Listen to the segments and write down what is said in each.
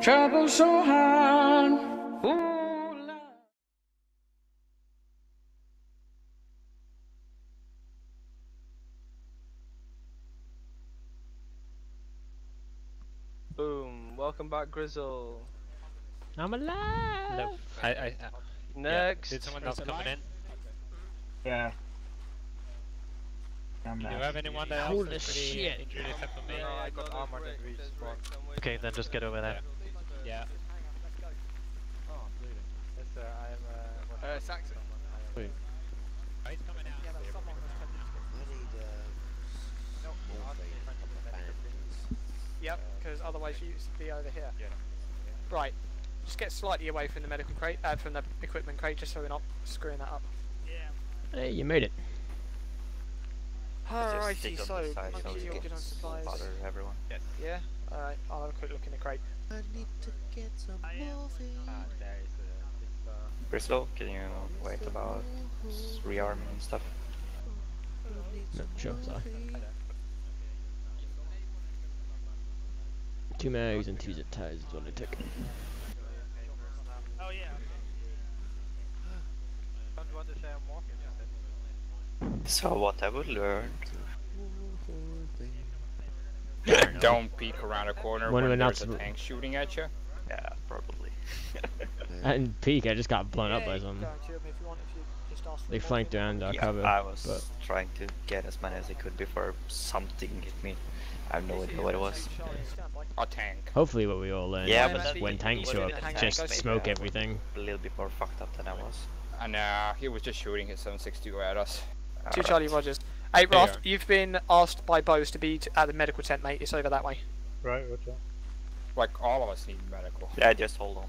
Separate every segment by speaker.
Speaker 1: trouble so hard. Ooh.
Speaker 2: Boom. Welcome back, Grizzle.
Speaker 3: I'm alive.
Speaker 4: No, I, I, uh, yeah.
Speaker 2: Next.
Speaker 4: Did someone else coming in?
Speaker 5: Yeah. I'm
Speaker 4: Do you have anyone that else
Speaker 3: Holy shit.
Speaker 4: injured except for me?
Speaker 2: No, I got armored and respawned.
Speaker 6: Okay, then just get over there.
Speaker 4: Yeah.
Speaker 2: Oh, I'm bleeding. Yes, sir. I am. Uh, uh Saxon.
Speaker 5: Wait.
Speaker 4: Oh, he's coming out.
Speaker 2: Yeah, but someone was coming. No, I'll be in front of the medical. Yep, because otherwise you'd be over here.
Speaker 4: Yeah.
Speaker 2: Right. Just get slightly away from the medical crate, uh, from the equipment crate, just so we're not screwing that up. Yeah.
Speaker 3: Hey, you made it.
Speaker 2: Alrighty, so monkey, you're good on supplies.
Speaker 7: bother everyone.
Speaker 4: Yes.
Speaker 2: Yeah. All right. I'll have a quick look in the crate.
Speaker 4: i need Ah, there is a. It's, uh,
Speaker 7: Bristol, can you wait about rearming and stuff?
Speaker 3: No, sure, sorry. Two mags and two zip ties is what I took.
Speaker 4: Oh yeah. Don't you want to share more?
Speaker 7: So what I would learn.
Speaker 8: Don't peek around a corner
Speaker 3: When
Speaker 8: when, there's a tank shooting at you.
Speaker 7: Yeah, probably.
Speaker 3: I didn't peek, I just got blown up by something.
Speaker 2: can go to 'em if you want, if you just ask for
Speaker 3: They flanked
Speaker 2: ball.
Speaker 3: around our
Speaker 7: yeah,
Speaker 3: cover.
Speaker 7: I was
Speaker 3: but
Speaker 7: trying to get as many as I could before something hit me. I have no idea what it was.
Speaker 2: Charlie, stand by.
Speaker 8: A tank.
Speaker 3: hopefully what we all learned
Speaker 7: Yeah,
Speaker 3: is
Speaker 7: but
Speaker 3: when tanks show up,
Speaker 2: the hangar,
Speaker 3: just
Speaker 2: maybe
Speaker 3: smoke
Speaker 7: I
Speaker 3: everything.
Speaker 7: A little bit more fucked up than I was.
Speaker 8: And uh, he was just shooting his 762 at us.
Speaker 2: Two
Speaker 7: Alright.
Speaker 2: Charlie Rogers. Hey,
Speaker 8: There you
Speaker 2: Roth,
Speaker 8: are.
Speaker 2: you've been asked by Bose to be t- at the medical tent, mate. It's over that way.
Speaker 5: Right, what's that?
Speaker 8: Like all of us need medical.
Speaker 7: Yeah, just hold on.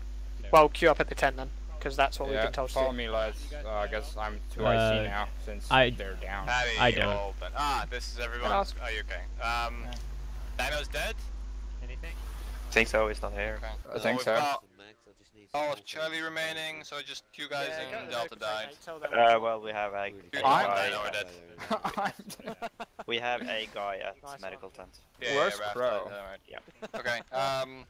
Speaker 2: Well, queue up at the tent then, because that's what we've been told to
Speaker 8: follow
Speaker 2: do.
Speaker 8: me, lads. Uh, I guess I'm 2
Speaker 3: Uh,
Speaker 8: IC now since
Speaker 3: I-
Speaker 8: they're down.
Speaker 9: Patty,
Speaker 3: I don't.
Speaker 9: Open. Ah, this is everyone.
Speaker 2: ask-
Speaker 9: Are you okay? Um, Dino's dead.
Speaker 4: Anything?
Speaker 7: I Think so, he's not here.
Speaker 9: Okay.
Speaker 8: I think
Speaker 9: we've
Speaker 8: so.
Speaker 9: Got all of Charlie remaining, so just you guys
Speaker 2: Yeah,
Speaker 9: and Delta
Speaker 2: medical
Speaker 9: died.
Speaker 2: mate, tell them
Speaker 7: Uh, well, we have a, a
Speaker 9: Dude,
Speaker 8: I'm
Speaker 7: guy.
Speaker 9: Dino are dead.
Speaker 7: We have a guy at
Speaker 2: Nice
Speaker 7: medical tent.
Speaker 9: Yeah,
Speaker 8: Where's
Speaker 9: yeah, Raph
Speaker 8: Crow?
Speaker 9: died, alright.
Speaker 7: Yeah.
Speaker 9: Okay. Um,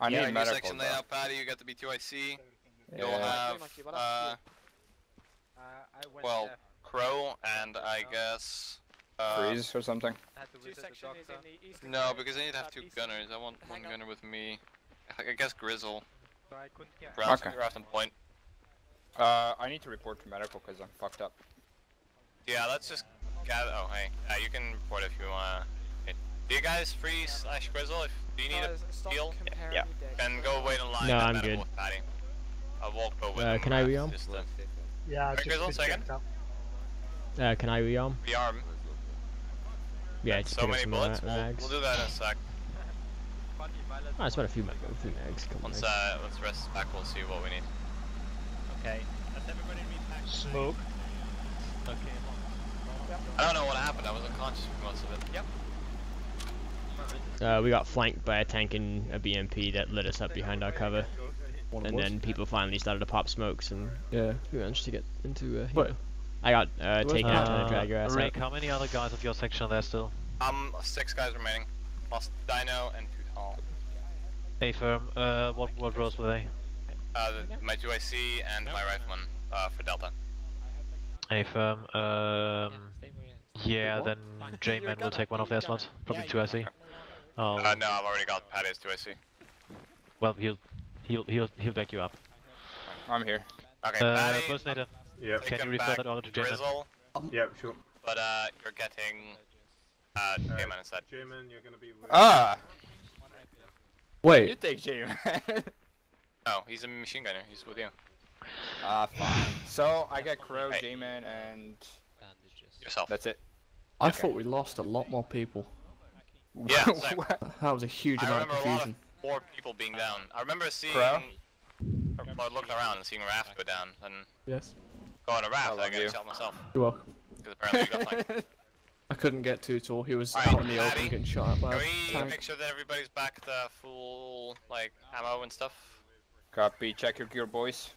Speaker 8: I need
Speaker 9: yeah, new
Speaker 8: medical.
Speaker 9: section layout, Patty. You get to be 2IC. You'll have uh,
Speaker 2: else
Speaker 4: Uh, I went
Speaker 9: well. Crow and I guess. Uh,
Speaker 8: Freeze or something.
Speaker 4: I had to
Speaker 2: Two
Speaker 4: visit the
Speaker 2: section is
Speaker 4: doctor.
Speaker 2: in the eastern
Speaker 9: No, because I need to have two gunners. I want one gunner with me. I I guess Grizzle.
Speaker 4: So I couldn't get.
Speaker 9: Raft,
Speaker 8: Okay.
Speaker 9: Raft and Point.
Speaker 8: Uh, I need to report to medical because I'm fucked up.
Speaker 9: Yeah, let's just gather. Oh, hey, uh, you can report if you wanna. Do you guys free slash Grizzle? If do you need
Speaker 2: Guys,
Speaker 9: a
Speaker 2: stop
Speaker 9: heal?
Speaker 7: Yeah.
Speaker 2: your dicks.
Speaker 9: Then go wait in line.
Speaker 3: No, I'm good.
Speaker 9: Patty. I'll walk over with
Speaker 3: Uh, can I
Speaker 9: Raph,
Speaker 3: rearm?
Speaker 9: Just uh,
Speaker 5: Yeah,
Speaker 9: Alright,
Speaker 5: just,
Speaker 9: Grizzle, second.
Speaker 3: Uh, can I rearm?
Speaker 9: rearm.
Speaker 3: Yeah, just
Speaker 9: so many
Speaker 3: some
Speaker 9: bullets. We'll, we'll do that in a sec.
Speaker 4: Funny, Violet
Speaker 3: Oh, I spent a
Speaker 4: one.
Speaker 3: few, mag- a few mags. Couple
Speaker 9: Once
Speaker 3: mags.
Speaker 9: uh, once the rest is back, we'll see what we need.
Speaker 4: Okay. Has everybody repacked?
Speaker 5: Smoke.
Speaker 4: Okay.
Speaker 9: I don't know what happened. I was unconscious for most of it. Yep.
Speaker 3: Uh, we got flanked by a tank and a BMP that lit us up behind our cover, and then people finally started to pop smokes, and yeah, we managed to get into. Uh,
Speaker 5: What?
Speaker 3: I got uh, taken out trying to
Speaker 6: Uh,
Speaker 3: drag your ass
Speaker 6: Rick,
Speaker 3: out.
Speaker 6: how many other guys of your section are there still?
Speaker 9: Um, six guys remaining. Plus Dino and two tall.
Speaker 6: A firm. Uh, what what roles were they?
Speaker 9: Uh, the, my 2IC and my rifleman uh, for Delta.
Speaker 6: A firm. Um. Yeah, then J-Man will take one of their slots. Probably 2IC. Oh,
Speaker 9: Uh, no, I've already got Patty's 2IC.
Speaker 6: well he'll he'll he'll he'll back you up.
Speaker 8: I'm here.
Speaker 9: Okay,
Speaker 6: Uh,
Speaker 9: Patty,
Speaker 6: Postnator,
Speaker 5: Yep.
Speaker 6: can you refer that order to J-Man?
Speaker 9: Grizzle,
Speaker 5: Yep, sure.
Speaker 9: but uh, you're getting uh, J-Man instead.
Speaker 5: J-Man, you're gonna be with...
Speaker 8: Ah! You take J man.
Speaker 9: No, he's a machine gunner. He's with you.
Speaker 8: Ah, fine. So I get Crow,
Speaker 9: Hey.
Speaker 8: J man, and
Speaker 9: Yourself.
Speaker 8: that's it.
Speaker 10: I
Speaker 8: Okay.
Speaker 10: thought we lost a lot more people.
Speaker 9: Yeah.
Speaker 10: That was a huge
Speaker 9: I
Speaker 10: amount of
Speaker 9: remember a lot of
Speaker 10: confusion.
Speaker 9: four people being down. I remember seeing,
Speaker 8: Crow?
Speaker 9: or looking around and seeing Raft go down, and
Speaker 10: Yes.
Speaker 9: going to Raft,
Speaker 8: I
Speaker 9: I,
Speaker 8: love
Speaker 9: got got
Speaker 8: you.
Speaker 9: shot myself.
Speaker 10: You're welcome.
Speaker 9: Because apparently you got flanked.
Speaker 10: I couldn't get to too tall. He was
Speaker 9: Alright,
Speaker 10: out in the
Speaker 9: Patty,
Speaker 10: open getting shot at by
Speaker 9: Can
Speaker 10: a
Speaker 9: we
Speaker 10: tank.
Speaker 9: make sure that everybody's back to full, like, ammo and stuff?
Speaker 8: Copy. Check your gear, boys.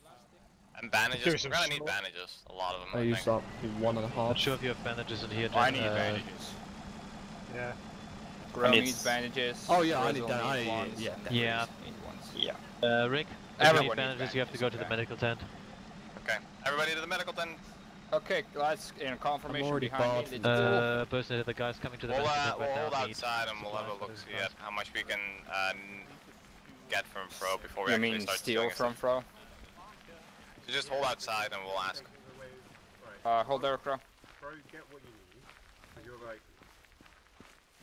Speaker 9: And bandages.
Speaker 5: Give
Speaker 9: We're gonna need bandages. A lot of them,
Speaker 10: I
Speaker 9: I
Speaker 10: used
Speaker 9: think.
Speaker 10: up one and a half.
Speaker 6: Not sure if you have bandages in here.
Speaker 8: I
Speaker 6: Jen.
Speaker 8: need
Speaker 6: Uh,
Speaker 8: bandages.
Speaker 5: Yeah.
Speaker 8: Crow
Speaker 7: need
Speaker 8: needs bandages.
Speaker 10: Oh, yeah, I need that,
Speaker 8: needs
Speaker 10: I-
Speaker 8: ones,
Speaker 10: yeah,
Speaker 8: and
Speaker 6: definitely.
Speaker 8: Ones.
Speaker 7: Yeah.
Speaker 6: Uh, Rick, if you need
Speaker 8: needs
Speaker 6: bandages, you have to go to the medical tent.
Speaker 9: Okay. Everybody to the medical tent.
Speaker 8: Okay, guys, in confirmation
Speaker 11: already
Speaker 8: behind
Speaker 11: barred
Speaker 8: me.
Speaker 11: from
Speaker 8: Did you-
Speaker 6: Uh, person, the guys coming to the
Speaker 9: We'll, uh,
Speaker 6: tent
Speaker 9: we'll hold outside and we'll have a look see
Speaker 6: class.
Speaker 9: at how much we can uh, get from Fro before we
Speaker 8: You
Speaker 9: actually
Speaker 8: mean
Speaker 9: start
Speaker 8: steal from
Speaker 9: stuff.
Speaker 8: Fro?
Speaker 9: So just hold outside and we'll ask.
Speaker 8: Uh, hold there, Crow.
Speaker 5: Bro, get what you need. You're like.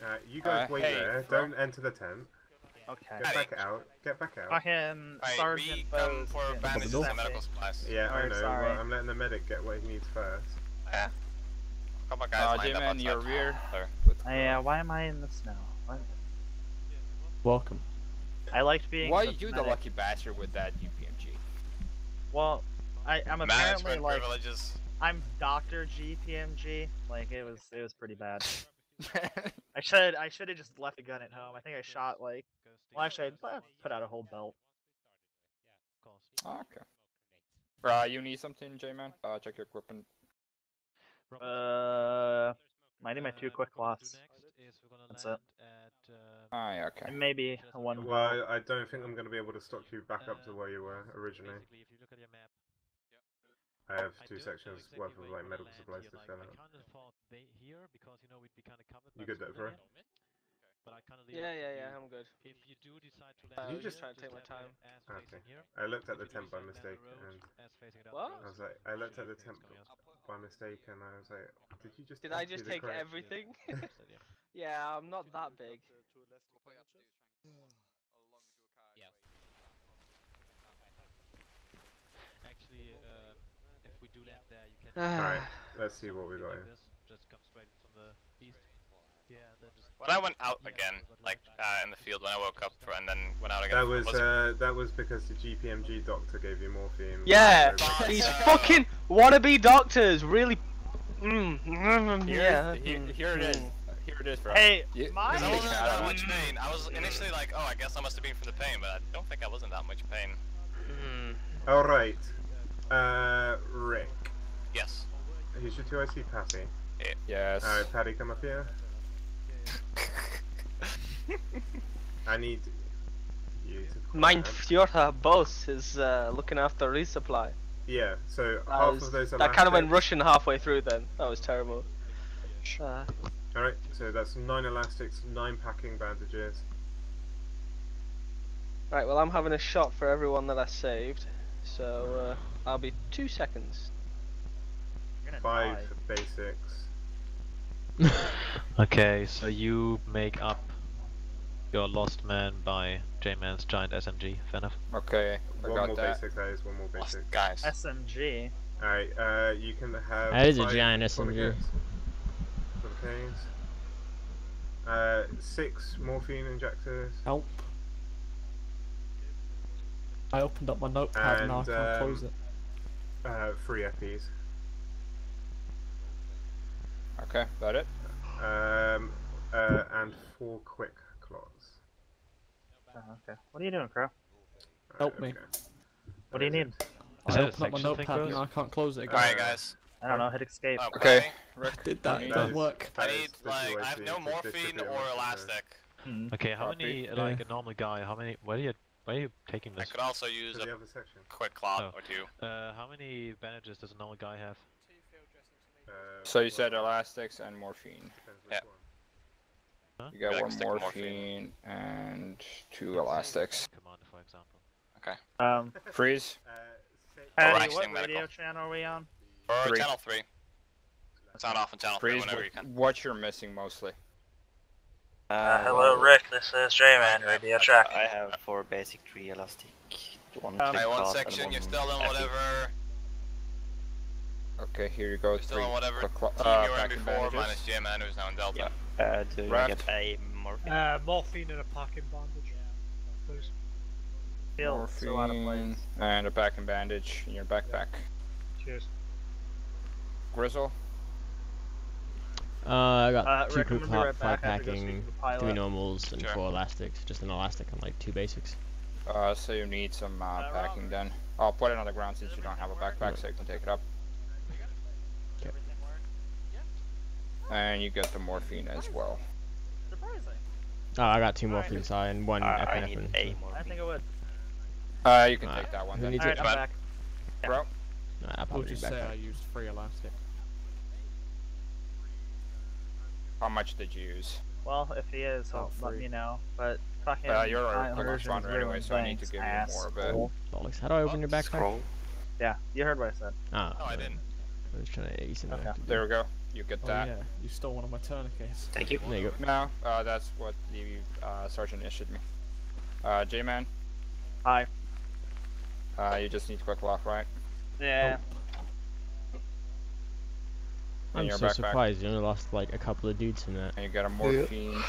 Speaker 5: Uh, you guys
Speaker 8: Uh,
Speaker 5: wait
Speaker 8: hey,
Speaker 5: there.
Speaker 8: bro.
Speaker 5: Don't enter the tent.
Speaker 12: Okay.
Speaker 5: Get back out. Get back out.
Speaker 12: Fucking
Speaker 9: Alright,
Speaker 12: Sergeant
Speaker 9: we come for
Speaker 12: is
Speaker 9: bandages and medical supplies.
Speaker 5: Yeah, I
Speaker 12: Alright,
Speaker 5: know.
Speaker 12: sorry.
Speaker 5: Well, I'm letting the medic get what he needs first.
Speaker 9: Yeah. Couple guys
Speaker 8: Uh,
Speaker 9: lined up
Speaker 8: J-Man,
Speaker 9: outside.
Speaker 8: your rear.
Speaker 9: There.
Speaker 12: Hey, uh, why am I in the snow? What?
Speaker 11: Welcome.
Speaker 12: I liked being.
Speaker 8: Why
Speaker 12: the
Speaker 8: you the lucky bastard with that UPMG?
Speaker 12: Well, I, I'm apparently
Speaker 9: Management
Speaker 12: like
Speaker 9: privileges.
Speaker 12: I'm Doctor GPMG. Like it was it was pretty bad. I should I should have just left the gun at home. I think I shot like. Well, actually, I put out a whole belt.
Speaker 8: Oh, okay. Uh, you need something, J-Man? Uh, check your equipment.
Speaker 12: Uh, I need my two quick clots. That's it.
Speaker 8: Ah, yeah, okay.
Speaker 12: And maybe one.
Speaker 5: Well, I don't think I'm going to be able to stock you back up to where you were originally.
Speaker 6: Basically, if you look at your map,
Speaker 5: I have
Speaker 6: I
Speaker 5: two
Speaker 6: don't
Speaker 5: sections
Speaker 6: exactly
Speaker 5: worth of like medical
Speaker 6: land
Speaker 5: supplies
Speaker 6: here,
Speaker 5: to
Speaker 6: like,
Speaker 5: fill
Speaker 6: I
Speaker 5: out.
Speaker 6: kind of thought they here because you know we'd be kind of covered.
Speaker 5: You good there,
Speaker 6: civilian, But I kind of
Speaker 13: Yeah, yeah, yeah, I'm good.
Speaker 6: If you do decide to
Speaker 13: Uh,
Speaker 6: land
Speaker 5: you just
Speaker 13: trying to take my time.
Speaker 5: Okay. I looked at the
Speaker 6: you
Speaker 5: tent by mistake, and
Speaker 6: as facing it
Speaker 13: What?
Speaker 5: I was like, I looked at the
Speaker 6: usually
Speaker 5: tent
Speaker 6: everything's coming out.
Speaker 5: by mistake, and I was like, did you just?
Speaker 13: Did I just take
Speaker 5: crate?
Speaker 13: everything?
Speaker 6: Stadium.
Speaker 13: yeah, I'm not that big.
Speaker 6: Actually, uh, if we do land there, you can.
Speaker 5: Alright, let's see what we got here.
Speaker 6: just come straight from the east. Yeah.
Speaker 9: When I went out again, like
Speaker 6: like-
Speaker 9: uh, in the field when I woke up for, and then went out again.
Speaker 5: That was
Speaker 9: it-
Speaker 5: uh, that was because the GPMG doctor gave you morphine.
Speaker 13: Yeah, these fucking wannabe doctors really. Mm, mm,
Speaker 8: Here,
Speaker 13: yeah.
Speaker 8: here,
Speaker 13: mm,
Speaker 8: here it is.
Speaker 13: mm.
Speaker 8: Here it is, bro.
Speaker 12: Hey,
Speaker 8: You-
Speaker 12: my-
Speaker 9: Because I
Speaker 8: you
Speaker 9: wasn't
Speaker 8: that
Speaker 9: that much pain. I was initially like, oh, I guess I must have been from the pain, but I don't think I was in that much pain.
Speaker 13: Mm.
Speaker 5: All right, uh, Rick.
Speaker 9: Yes.
Speaker 5: Here's your two IC Patty.
Speaker 8: Yes.
Speaker 5: All right, Patty, come up here. I need you to.
Speaker 13: Mein
Speaker 5: grab-
Speaker 13: Fjorda boss is uh, looking after resupply.
Speaker 5: Yeah. So
Speaker 13: That,
Speaker 5: half
Speaker 13: was-
Speaker 5: of those.
Speaker 13: that kind of went
Speaker 5: elastics-
Speaker 13: Russian halfway through then. That was terrible. Uh,
Speaker 5: All right. So that's nine elastics, nine packing bandages.
Speaker 13: right, well, I'm having a shot for everyone that I saved. So uh, I'll be two seconds.
Speaker 5: Five
Speaker 12: die.
Speaker 5: basics.
Speaker 6: Okay, so you make up your lost man by J-Man's giant SMG. Fair enough.
Speaker 8: Okay, I
Speaker 5: One
Speaker 8: got
Speaker 5: more
Speaker 8: that.
Speaker 5: basic. That is one more
Speaker 9: Lost
Speaker 5: basic.
Speaker 9: guys.
Speaker 12: SMG.
Speaker 5: All right. Uh, you can have.
Speaker 3: That is a giant SMG.
Speaker 5: tourniquets For the pains. Uh, six morphine injectors.
Speaker 11: Help. I opened up my notepad and now I can't close
Speaker 5: um,
Speaker 11: it.
Speaker 5: Uh, three EPIs.
Speaker 8: Okay, that it?
Speaker 5: Um, uh, and four quick clots.
Speaker 12: Oh, okay. What are you doing, Crow?
Speaker 11: Help me.
Speaker 12: What do you need?
Speaker 6: Is
Speaker 11: I
Speaker 6: that a
Speaker 11: opened up my notepad and I can't close it again.
Speaker 9: Alright, guys.
Speaker 12: I don't know. Hit escape.
Speaker 9: Oh,
Speaker 8: Okay. Rick,
Speaker 11: I did that, it
Speaker 8: need-
Speaker 11: didn't work.
Speaker 9: I need like I have no morphine or
Speaker 5: messages.
Speaker 9: elastic.
Speaker 12: Hmm.
Speaker 6: Okay, how
Speaker 8: Copy.
Speaker 6: many,
Speaker 11: Yeah.
Speaker 6: like a normal guy, how many, where are you, where are you taking this?
Speaker 9: I could also use
Speaker 5: To
Speaker 9: a quick clot
Speaker 6: Oh.
Speaker 9: or two.
Speaker 6: Uh, how many bandages does a normal guy have?
Speaker 5: Uh,
Speaker 8: So you said elastics and morphine.
Speaker 9: Yeah.
Speaker 5: one.
Speaker 8: You got
Speaker 9: Like
Speaker 8: one
Speaker 9: stick of
Speaker 8: morphine and two elastics.
Speaker 6: Commander, for example. Okay.
Speaker 12: Um,
Speaker 8: Freeze.
Speaker 5: Uh, six-
Speaker 12: Patty,
Speaker 9: Rationing
Speaker 12: what
Speaker 9: medical.
Speaker 12: radio channel are we on?
Speaker 9: Or
Speaker 8: Three.
Speaker 9: channel three. Sound off on channel three
Speaker 8: Freeze.
Speaker 9: whenever you
Speaker 8: What,
Speaker 9: can.
Speaker 8: what you're missing mostly.
Speaker 7: Uh,
Speaker 14: hello, Rick. This is J-Man, Radio Track.
Speaker 7: I have four basic, three elastic, one
Speaker 12: Um,
Speaker 7: click
Speaker 9: Hey, one section,
Speaker 7: and
Speaker 9: you're
Speaker 7: one
Speaker 9: still in
Speaker 7: epi.
Speaker 9: whatever.
Speaker 8: Okay, here you go.
Speaker 9: You're still
Speaker 8: Three
Speaker 9: in whatever
Speaker 8: quick
Speaker 9: team
Speaker 8: clo- uh,
Speaker 9: you were in
Speaker 8: packing
Speaker 9: before,
Speaker 8: bandages.
Speaker 9: minus J-Man who's now in Delta.
Speaker 7: Yeah. Uh, do you get a morphine?
Speaker 15: Uh, morphine and a packing bandage, please.
Speaker 12: Feels so out of
Speaker 8: Morphine
Speaker 12: place.
Speaker 8: and a packing bandage in your backpack.
Speaker 15: Cheers.
Speaker 8: Grizzle.
Speaker 3: Uh, I got
Speaker 12: Uh,
Speaker 3: two
Speaker 12: Rick, I'm
Speaker 3: crew
Speaker 12: gonna be
Speaker 3: cloth,
Speaker 12: right
Speaker 3: five
Speaker 12: back. I have to go speak
Speaker 3: packing,
Speaker 12: to the pilot.
Speaker 3: three normals, and
Speaker 9: Sure.
Speaker 3: four elastics. Just an elastic and like two basics.
Speaker 8: Uh, so you need some uh,
Speaker 12: Uh,
Speaker 8: packing then. I'll put it on the ground since you don't have a backpack, so you can take it up. And you get the morphine as well.
Speaker 12: Surprising.
Speaker 3: Oh, I got two
Speaker 12: Alright.
Speaker 3: morphine side and one
Speaker 7: Uh, I need
Speaker 3: epinephrine.
Speaker 7: a
Speaker 3: so-
Speaker 12: I think it would.
Speaker 8: Uh, you can
Speaker 3: Alright,
Speaker 8: take that one
Speaker 3: who
Speaker 8: then.
Speaker 3: needs
Speaker 12: Alright,
Speaker 3: it?
Speaker 12: I'm back.
Speaker 8: Bro,
Speaker 3: Nah, I'll
Speaker 11: We'll
Speaker 3: probably
Speaker 11: just
Speaker 3: back
Speaker 11: say
Speaker 3: up.
Speaker 11: I used free elastic.
Speaker 8: How much did you use?
Speaker 12: Well, if he is, he'll let
Speaker 11: three.
Speaker 12: me know. But fucking
Speaker 8: Uh, you're a
Speaker 12: giant
Speaker 8: Pokemon
Speaker 12: versions
Speaker 8: runner anyway, so I need to
Speaker 12: things,
Speaker 8: give you more of it.
Speaker 12: asshole.
Speaker 3: Bollocks. How do I open your backpack?
Speaker 7: Scroll.
Speaker 12: Yeah, you heard what I said.
Speaker 3: Oh,
Speaker 9: No, I didn't.
Speaker 3: I was trying to ace him.
Speaker 12: Okay.
Speaker 8: There we go. You get
Speaker 11: Oh
Speaker 8: that.
Speaker 11: yeah, you stole one of my tourniquets.
Speaker 7: Thank you.
Speaker 3: There you go.
Speaker 8: No, uh, that's what the uh, sergeant issued me. Uh, J-Man,
Speaker 12: Hi.
Speaker 8: uh, you just need to quick clot, right?
Speaker 12: Yeah.
Speaker 8: In
Speaker 3: I'm so
Speaker 8: backpack.
Speaker 3: surprised you only lost like a couple of dudes in that.
Speaker 8: And you got a morphine.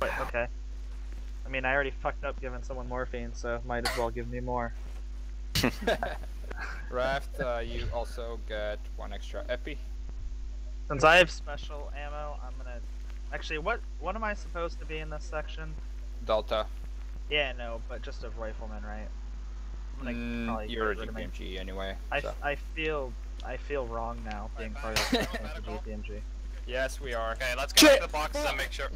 Speaker 12: Wait, okay. I mean, I already fucked up giving someone morphine, so might as well give me more.
Speaker 8: Raft, uh, you also get one extra epi.
Speaker 12: Since I have special ammo, I'm gonna. Actually, what what am I supposed to be in this section?
Speaker 8: Delta.
Speaker 12: Yeah, no, but just a rifleman, right? I'm
Speaker 8: Mm, you're a
Speaker 12: get my-
Speaker 8: GPMG anyway.
Speaker 12: I,
Speaker 8: so.
Speaker 12: I feel I feel wrong now being part of the section of the GPMG.
Speaker 8: Yes, we are.
Speaker 9: Okay, let's go to the boxes and make sure.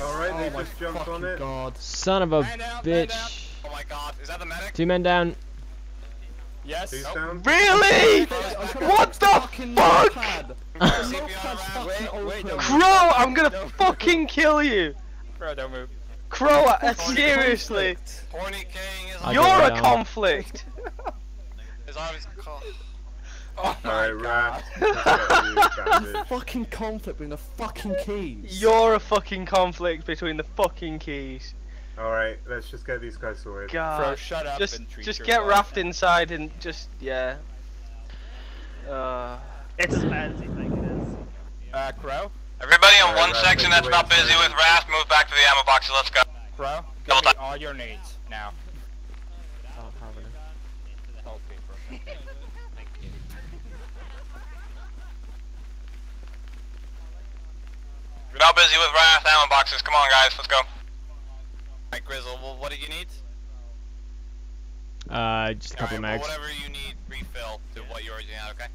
Speaker 5: Alright, they
Speaker 11: oh my
Speaker 5: just jumped on
Speaker 11: fucking
Speaker 5: it.
Speaker 11: god.
Speaker 3: Son of a
Speaker 9: Man down, man down.
Speaker 3: bitch.
Speaker 9: Oh my god, is that the medic?
Speaker 3: Two men down.
Speaker 8: Yes.
Speaker 5: Who's
Speaker 8: Oh,
Speaker 5: down?
Speaker 13: Really? What the fuck?
Speaker 9: CPR
Speaker 8: Wait, wait, don't
Speaker 13: Crow, I'm gonna fucking kill you.
Speaker 8: Bro, don't move.
Speaker 13: Crow, uh, seriously.
Speaker 9: Horny King is
Speaker 3: I
Speaker 13: You're a
Speaker 3: down.
Speaker 13: conflict.
Speaker 9: his arms. call-
Speaker 8: Oh my
Speaker 5: Alright,
Speaker 8: god.
Speaker 5: Raph. Get you, savage.
Speaker 11: Fucking conflict between the fucking keys.
Speaker 13: You're a fucking conflict between the fucking keys.
Speaker 5: Alright, let's just get these guys sorted.
Speaker 8: Bro, shut up
Speaker 13: Just,
Speaker 8: and treat
Speaker 13: just get
Speaker 8: yourself.
Speaker 13: Raft inside and just, yeah. Uh,
Speaker 12: It's as bad as you think it is.
Speaker 8: Uh, Crow?
Speaker 9: Everybody in
Speaker 5: Alright,
Speaker 9: one
Speaker 5: Raft,
Speaker 9: section that's not busy with Raft, move back to the ammo boxes. Let's go.
Speaker 8: Crow?
Speaker 9: Double
Speaker 8: Give me all your nades now.
Speaker 11: I don't have any.
Speaker 8: Okay, bro.
Speaker 9: We're not busy with Raft ammo boxes. Come on, guys, let's go. Alright, Grizzle, well, what do you need?
Speaker 3: Uh, just a couple of mags.
Speaker 9: well, whatever you need, refill to what you originally had, okay?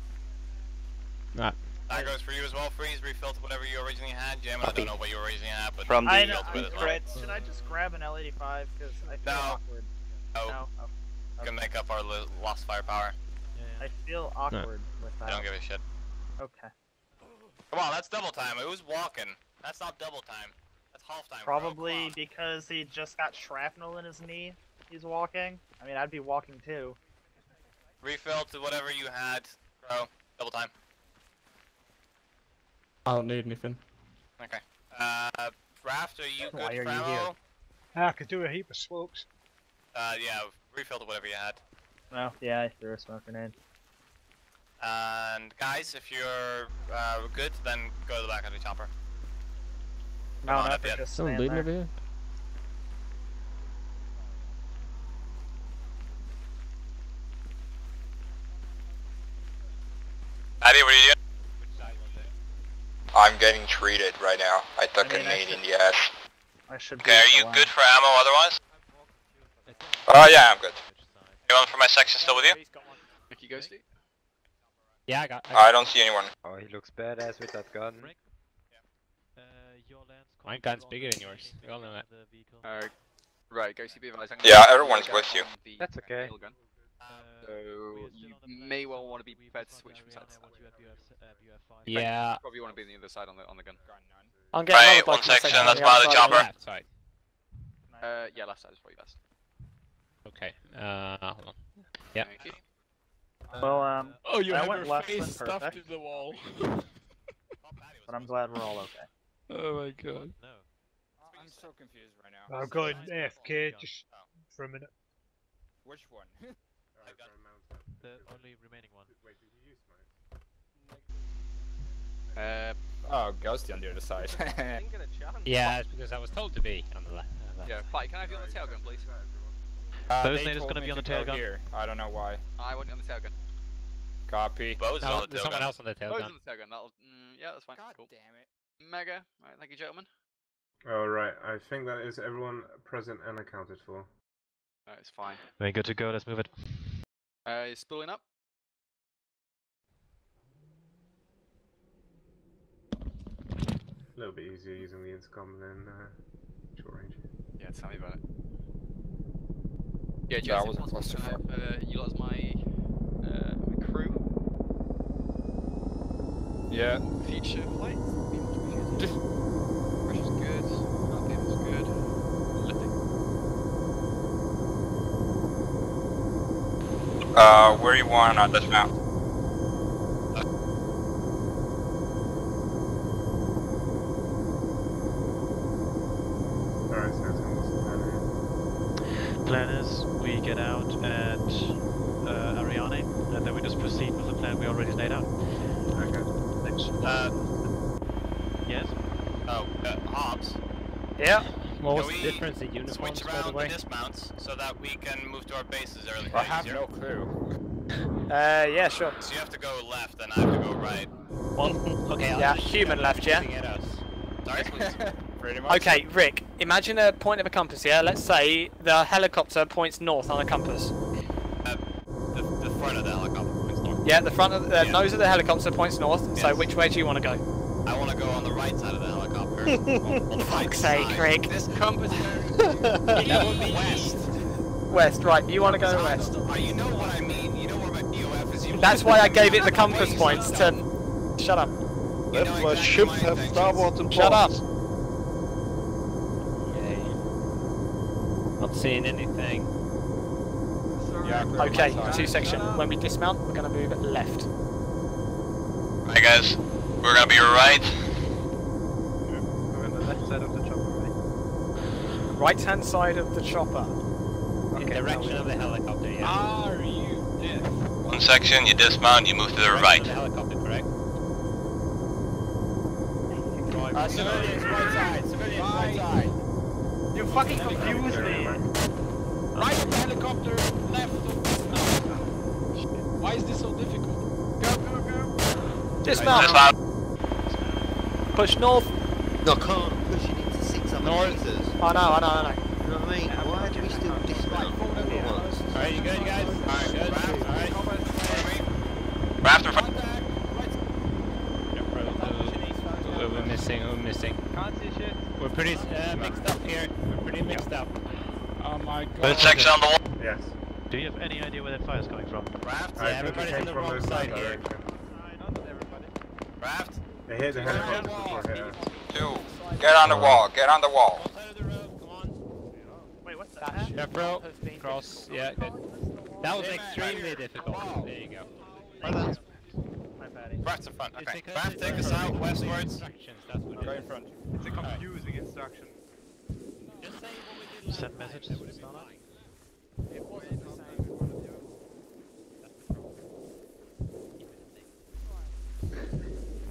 Speaker 3: Ah.
Speaker 9: That goes for you as well, Freeze. Refill to whatever you originally had. Jam, I don't know what you originally had, but
Speaker 7: From the
Speaker 12: I know.
Speaker 9: to it as well.
Speaker 12: I, should I just grab an L85 because I feel
Speaker 9: No.
Speaker 12: awkward?
Speaker 9: Oh,
Speaker 12: No. Oh,
Speaker 9: we can make up our lost firepower.
Speaker 12: I feel awkward with that.
Speaker 9: I don't give a shit.
Speaker 12: Okay.
Speaker 9: Come on, that's double time. Who's walking? That's not double time. That's half time.
Speaker 12: Probably
Speaker 9: Come
Speaker 12: because he just got shrapnel in his knee. He's walking. I mean, I'd be walking too.
Speaker 9: Refill to whatever you had, bro. Double time.
Speaker 11: I don't need anything.
Speaker 9: Okay. Uh, Raft, are you
Speaker 12: Why
Speaker 9: good
Speaker 12: are you here?
Speaker 15: Ah, I could do a heap of smokes.
Speaker 9: Uh, yeah, refill to whatever you had.
Speaker 12: No, yeah, I threw a smoke grenade.
Speaker 9: And guys, if you're uh, good, then go to the back of the chopper.
Speaker 12: No,
Speaker 9: on,
Speaker 12: not
Speaker 9: up
Speaker 12: to
Speaker 9: yet.
Speaker 12: just
Speaker 3: Someone bleeding over here?
Speaker 9: Addy, what are you doing? I'm getting treated right now. I took
Speaker 12: I mean,
Speaker 9: a
Speaker 12: I
Speaker 9: nade in the ass.
Speaker 12: I should.
Speaker 9: Okay,
Speaker 12: be
Speaker 9: are you
Speaker 12: line.
Speaker 9: good for ammo otherwise? Oh yeah, I'm good. Anyone from my section still with you?
Speaker 8: Mickey Ghosty?
Speaker 6: Yeah, I got.
Speaker 9: I don't see anyone.
Speaker 16: Oh, he looks badass with that gun.
Speaker 6: My gun's bigger than yours. We all know that.
Speaker 8: Uh, right, Ghosty be advised. I'm
Speaker 9: Yeah, everyone's with you.
Speaker 16: That's okay.
Speaker 8: Nail. So you may well want to be prepared to switch from side to side.
Speaker 6: Yeah.
Speaker 8: Probably want to be on the other side on the on the gun.
Speaker 11: I'm
Speaker 3: getting
Speaker 9: Right,
Speaker 3: another
Speaker 9: one
Speaker 3: black
Speaker 9: section,
Speaker 3: section
Speaker 9: that's
Speaker 3: on
Speaker 9: by
Speaker 3: the
Speaker 9: the chopper.
Speaker 6: Left side.
Speaker 8: Uh, yeah, left side is probably best.
Speaker 6: Okay. Uh, hold on. Yeah.
Speaker 8: Thank.
Speaker 12: Well, um,
Speaker 6: Oh, you
Speaker 12: I
Speaker 6: have
Speaker 12: went
Speaker 6: your
Speaker 12: less
Speaker 6: face stuffed
Speaker 12: perfect.
Speaker 6: in the wall.
Speaker 12: but I'm glad we're all okay.
Speaker 6: oh my god. No.
Speaker 8: I'm so confused right now.
Speaker 15: I'm going AFK just for a minute.
Speaker 8: Which one?
Speaker 5: Alright, try and mount up.
Speaker 6: The only remaining one.
Speaker 5: Wait, did you use mine?
Speaker 8: Uh, oh, Ghosty on the other side.
Speaker 13: didn't get a chance.
Speaker 6: Yeah, it's because I was told to be on the left.
Speaker 8: yeah, Pi, can I have you on the tailgun, please?
Speaker 9: Uh,
Speaker 6: Those is gonna be on
Speaker 8: to
Speaker 6: the
Speaker 8: go
Speaker 6: tailgun.
Speaker 8: Here. I don't know why. I want you on the tailgun. Copy.
Speaker 9: Bo's
Speaker 6: No,
Speaker 9: on the
Speaker 6: there's
Speaker 9: tailgun.
Speaker 6: someone else on the tail
Speaker 8: Oh, he's
Speaker 6: gun.
Speaker 8: on the tailgun. That'll. Mm, yeah, that's fine.
Speaker 9: God
Speaker 8: cool.
Speaker 9: damn it.
Speaker 8: Mega. Alright, thank you, gentlemen.
Speaker 5: Alright, I think that is everyone present and accounted for.
Speaker 8: Alright, it's fine.
Speaker 6: We're good to go. Let's move it.
Speaker 8: Uh, is spooling up?
Speaker 5: A little bit easier using the intercom than uh, short range.
Speaker 9: Yeah, tell me about it.
Speaker 8: Yeah,
Speaker 17: Jess,
Speaker 8: that was
Speaker 17: if
Speaker 8: a
Speaker 17: possible,
Speaker 8: clusterfuck.
Speaker 17: can I have, uh, utilize my, uh, my crew
Speaker 8: Yeah.
Speaker 17: feature flight. Pressure's good. RPM is good. Lifting.
Speaker 4: Uh, where you want on this map?
Speaker 5: Alright, so it's plan
Speaker 6: is we get out at uh, Ariane, and then we just proceed with the plan we already laid out.
Speaker 5: Okay.
Speaker 9: Uh,
Speaker 6: Yes?
Speaker 9: oh, uh, Hobbs.
Speaker 12: Yeah.
Speaker 9: What was the difference in uniforms, Switch around the dismounts so that we can move to our bases early.
Speaker 8: I have no clue.
Speaker 12: Uh, yeah, sure.
Speaker 9: So you have to go left, and I have to go right.
Speaker 2: Well, okay, I'll
Speaker 12: Yeah,
Speaker 2: just
Speaker 12: human
Speaker 2: shoot
Speaker 12: left, yeah?
Speaker 2: at us.
Speaker 9: Sorry.
Speaker 8: Pretty much.
Speaker 2: Okay, Rick, imagine a point of a compass, yeah? Let's say the helicopter points north on a compass.
Speaker 9: Uh, the, the front of the helicopter points north.
Speaker 2: Yeah, the front of the
Speaker 9: Yeah.
Speaker 2: nose of the helicopter points north, so which way do you want to go?
Speaker 9: I want to go on the right side of the helicopter. on, on the right
Speaker 2: Fuck's sake,
Speaker 9: side.
Speaker 2: Rick.
Speaker 9: This compass that would be west.
Speaker 2: West, right, you want to go west.
Speaker 9: You know what I mean? You know where my DOF is. You
Speaker 2: That's why I gave it the compass points
Speaker 9: the-
Speaker 2: to... Shut up.
Speaker 9: You know exactly my and
Speaker 2: Shut up.
Speaker 11: Not seeing anything.
Speaker 8: Yeah,
Speaker 2: Okay, two section. When we dismount, we're going to move left.
Speaker 9: Right, guys. We're gonna be right.
Speaker 16: We're on the left side of the chopper, right?
Speaker 2: Right hand side of the chopper.
Speaker 11: In direction of the helicopter, yeah.
Speaker 8: Are you dead?
Speaker 9: One section, you dismount, you move to the right.
Speaker 11: The helicopter, correct?
Speaker 8: Uh, civilians, right side. Civilians, right side.
Speaker 12: You fucking confused me.
Speaker 8: Right of the helicopter, left of dismount. Why is this so difficult? Go, go, go.
Speaker 2: Dismount.
Speaker 9: Dismount.
Speaker 2: Push north.
Speaker 18: No, I can't push it into six other
Speaker 8: North.
Speaker 18: users.
Speaker 2: I know, I know, I know.
Speaker 18: You know what I mean? Why do we still dismount all at once?
Speaker 11: Alright, you good, guys? Alright, good. Alright.
Speaker 9: Rafter front.
Speaker 11: We're missing, we're missing.
Speaker 8: Can't see shit.
Speaker 11: We're pretty uh, mixed up here. We're pretty mixed up.
Speaker 8: Oh my god.
Speaker 9: Third section on the wall.
Speaker 5: Yes.
Speaker 6: Do you have any idea where that fire is coming from?
Speaker 9: Raft.
Speaker 5: I
Speaker 11: Yeah,
Speaker 5: think
Speaker 11: everybody's on the wrong
Speaker 5: those
Speaker 11: side
Speaker 5: that
Speaker 11: here.
Speaker 5: direction.
Speaker 9: Raft.
Speaker 5: They hit the helicopter before it hit us.
Speaker 4: Two. Get on the wall. Get on the wall.
Speaker 11: Side of the road, come on.
Speaker 12: Wait, what's that?
Speaker 11: Yeah, bro. Cross. Yeah, good. That was extremely difficult. There you go.
Speaker 12: My baddie.
Speaker 9: Raft's in front. Okay.
Speaker 11: because
Speaker 9: take us out
Speaker 11: instructions,
Speaker 9: westwards.
Speaker 11: That's what
Speaker 8: Go
Speaker 11: it
Speaker 8: in
Speaker 11: is.
Speaker 8: front.
Speaker 16: It's a confusing instruction.
Speaker 11: Just say what we did
Speaker 6: Send
Speaker 11: last
Speaker 6: message.
Speaker 11: time, that would have been fine.
Speaker 2: It wasn't the same.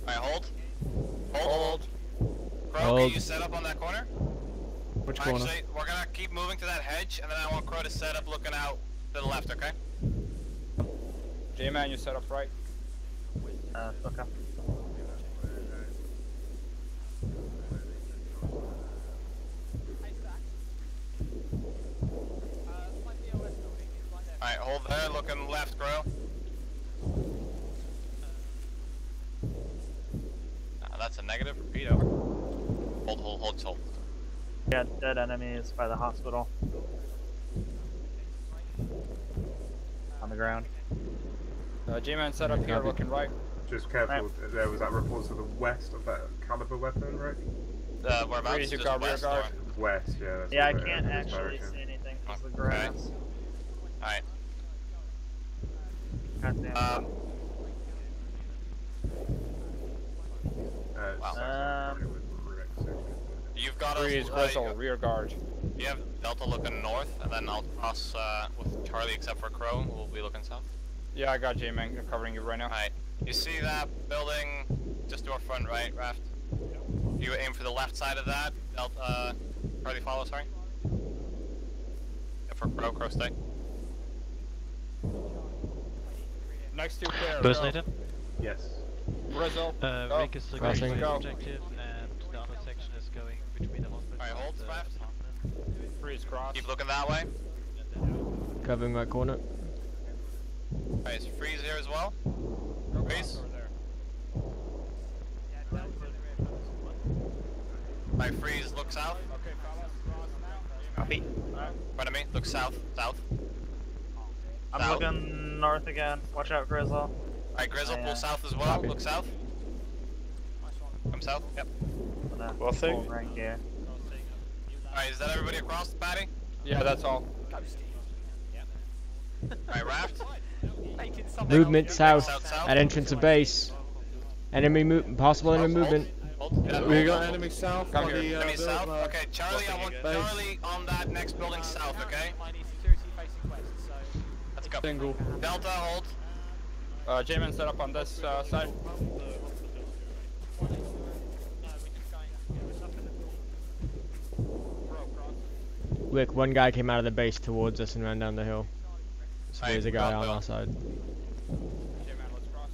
Speaker 9: Alright, hold. Hold. Crow,
Speaker 11: Hold.
Speaker 9: can you set up on that corner?
Speaker 11: Which
Speaker 9: Actually, we're gonna keep moving to that hedge, and then I want Crow to set up looking out to the left, okay?
Speaker 8: J-Man, you set up right.
Speaker 12: Uh, okay.
Speaker 9: Alright, hold there, looking left, Crow. Ah, that's a negative. Repeat over. Hold, hold, hold, hold.
Speaker 12: Yeah, dead enemies by the hospital. On the ground.
Speaker 8: Uh, J-Man set up here, looking right.
Speaker 5: Just careful, there was that report to the west of that caliber weapon, right?
Speaker 9: Uh, whereabouts?
Speaker 8: Freeze, you
Speaker 9: Just
Speaker 8: got rear
Speaker 9: west
Speaker 8: guard.
Speaker 5: West, yeah.
Speaker 12: Yeah, I
Speaker 5: what
Speaker 12: can't actually see anything because the grass.
Speaker 9: Alright.
Speaker 12: God damn.
Speaker 9: Um,
Speaker 5: Uh,
Speaker 9: Wow.
Speaker 12: Um,
Speaker 5: with the Rex section.
Speaker 9: You've got
Speaker 8: Freeze,
Speaker 9: us.
Speaker 8: Grizzle,
Speaker 9: Uh,
Speaker 8: rear guard.
Speaker 9: you have Delta looking north, and then I'll cross uh, with Charlie except for Crow. We'll be looking south.
Speaker 8: Yeah, I got J-Man covering you right now.
Speaker 9: Alright. You see that building just to our front right, Raft? You aim for the left side of that. Delta, uh, Charlie follow, sorry. Yeah, for Crow, Crow stay.
Speaker 8: Next two clear.
Speaker 6: Burst
Speaker 8: go.
Speaker 5: Yes.
Speaker 8: Grizzle.
Speaker 6: Uh,
Speaker 8: Go.
Speaker 6: Rick is
Speaker 11: Crossing.
Speaker 6: the
Speaker 8: Go.
Speaker 6: objective, and
Speaker 9: Alright, hold,
Speaker 6: and the
Speaker 9: Raft.
Speaker 6: apartment.
Speaker 8: Freeze, cross.
Speaker 9: Keep looking that way.
Speaker 3: Covering right corner.
Speaker 9: Alright, is Freeze here as well? Freeze? Alright, freeze, look south.
Speaker 7: Copy.
Speaker 9: In front of me, look south, south.
Speaker 12: I'm
Speaker 9: South.
Speaker 12: looking north again. Watch out, Grizzle.
Speaker 9: Alright, Grizzle,
Speaker 12: Oh, yeah.
Speaker 9: pull south as well.
Speaker 12: Copy.
Speaker 9: Look south. Come south. Yep.
Speaker 12: Well,
Speaker 11: thing.
Speaker 12: Right here.
Speaker 9: Alright, is that everybody across the patty?
Speaker 11: Yeah, that's all.
Speaker 9: Alright, raft.
Speaker 3: Movement south
Speaker 9: South, south.
Speaker 3: at entrance of base. Enemy move, possible enemy movement.
Speaker 9: Yeah,
Speaker 11: We got enemy south
Speaker 9: Come here.
Speaker 11: the, uh,
Speaker 9: enemy
Speaker 11: build,
Speaker 9: south.
Speaker 11: uh,
Speaker 9: Okay, Charlie, I want. Charlie on that next building south. Okay. Let's go.
Speaker 11: Single.
Speaker 9: Delta, hold.
Speaker 11: Uh, J-Man set up on this uh, side.
Speaker 3: Wick, one guy came out of the base towards us and ran down the hill. So there's a guy on
Speaker 9: go.
Speaker 3: our side.
Speaker 11: J-Man, let's cross.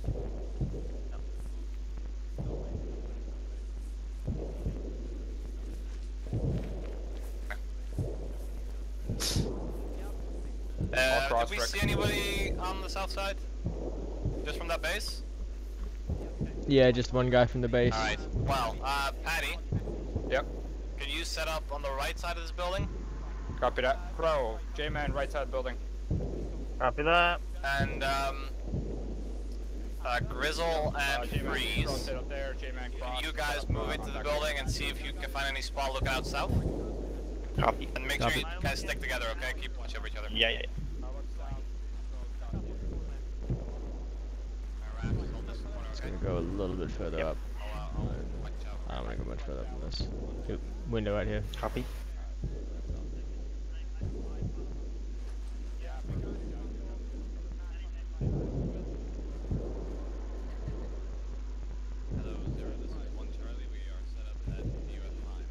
Speaker 9: Uh, did we see anybody on the south side? Just from that base?
Speaker 3: Yeah, just one guy from the base.
Speaker 9: Alright. Well, uh, Patty.
Speaker 11: Yep.
Speaker 9: Can you set up on the right side of this building?
Speaker 11: Copy that. Crow, J-Man, right side building.
Speaker 12: Copy that.
Speaker 9: And, um, uh, Grizzle
Speaker 11: Uh,
Speaker 9: and
Speaker 11: J-Man,
Speaker 9: Freeze.
Speaker 11: Crow set up there,
Speaker 9: You guys move
Speaker 11: uh,
Speaker 9: into the building and see if you can find any spot looking out south.
Speaker 7: Copy.
Speaker 9: And make
Speaker 3: Copy.
Speaker 9: sure you guys stick together, okay? Keep watch over each other.
Speaker 7: Yeah, yeah.
Speaker 9: Alright, hold this corner,
Speaker 3: It's gonna go a little bit further up.
Speaker 9: I'll, uh, I'll watch out.
Speaker 3: I don't wanna go much further up than this. Yep, window right here.
Speaker 7: Copy.
Speaker 9: Hello, Zero. This is one Charlie. We are set up at US time.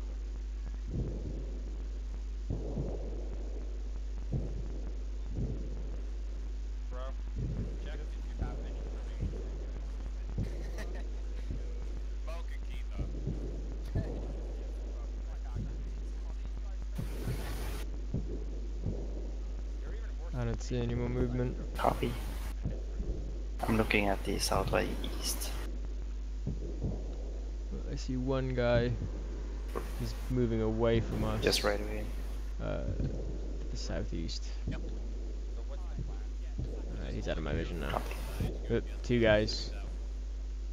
Speaker 11: Crow, check if you have any
Speaker 9: Smoke and key though.
Speaker 3: I don't see any more movement.
Speaker 7: Copy. I'm looking at the south by east.
Speaker 3: I see one guy. He's moving away from us.
Speaker 7: Just right away.
Speaker 3: Uh, to the southeast.
Speaker 9: Yep.
Speaker 3: Alright, he's out of my vision now.
Speaker 7: Copy.
Speaker 3: Oop, two guys.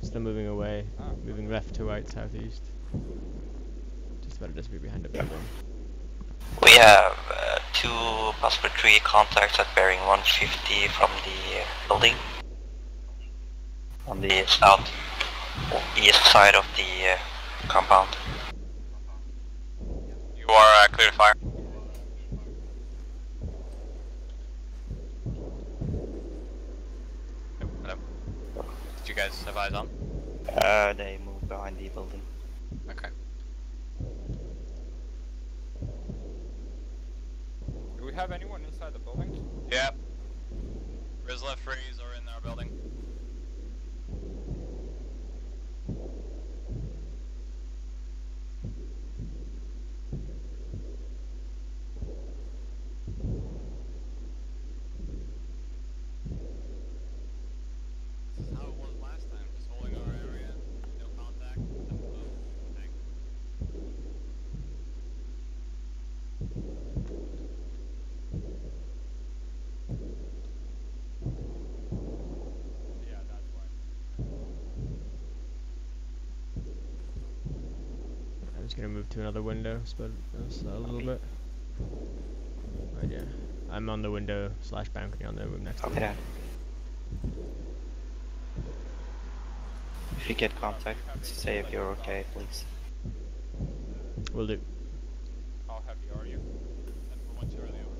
Speaker 3: Still moving away. Moving left to right, southeast. Just about to disappear behind a building.
Speaker 4: We have uh, two, possibly three contacts at bearing 150 from the uh, building. On the south east side of the uh, compound.
Speaker 9: You are uh, clear to fire. Hello. Did you guys have eyes on?
Speaker 7: Uh, they moved behind the building.
Speaker 9: Okay.
Speaker 11: Do we have anyone inside the building?
Speaker 9: Yep. Grizzly and Freeze are in our building. This is how it was last time, just holding our area, no contact, and move. Thing.
Speaker 11: Yeah, that's why.
Speaker 3: I'm just gonna move to another window, spread this uh, out a little bit. Right, yeah. I'm on the window slash balcony on the room next to me.
Speaker 7: If you get contact, say if you're okay, please.
Speaker 3: Will do.
Speaker 11: How heavy are you?
Speaker 9: And for one Charlie over.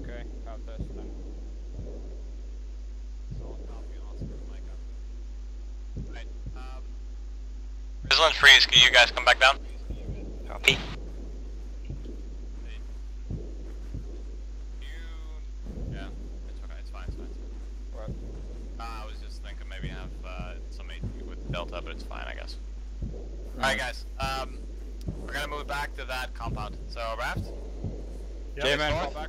Speaker 11: Okay, have this then.
Speaker 9: Solid copy, awesome, mic up. Right, um... Grizzly and Freeze, can you guys come back down?
Speaker 7: Copy.
Speaker 9: Yeah, it's okay, it's fine, it's fine.
Speaker 11: What?
Speaker 9: Uh, I was just thinking maybe have uh, somebody with Delta, but it's fine, I guess. Alright guys, um, we're gonna move back to that compound. So, Raft,
Speaker 11: J-Man,
Speaker 9: north.
Speaker 11: back.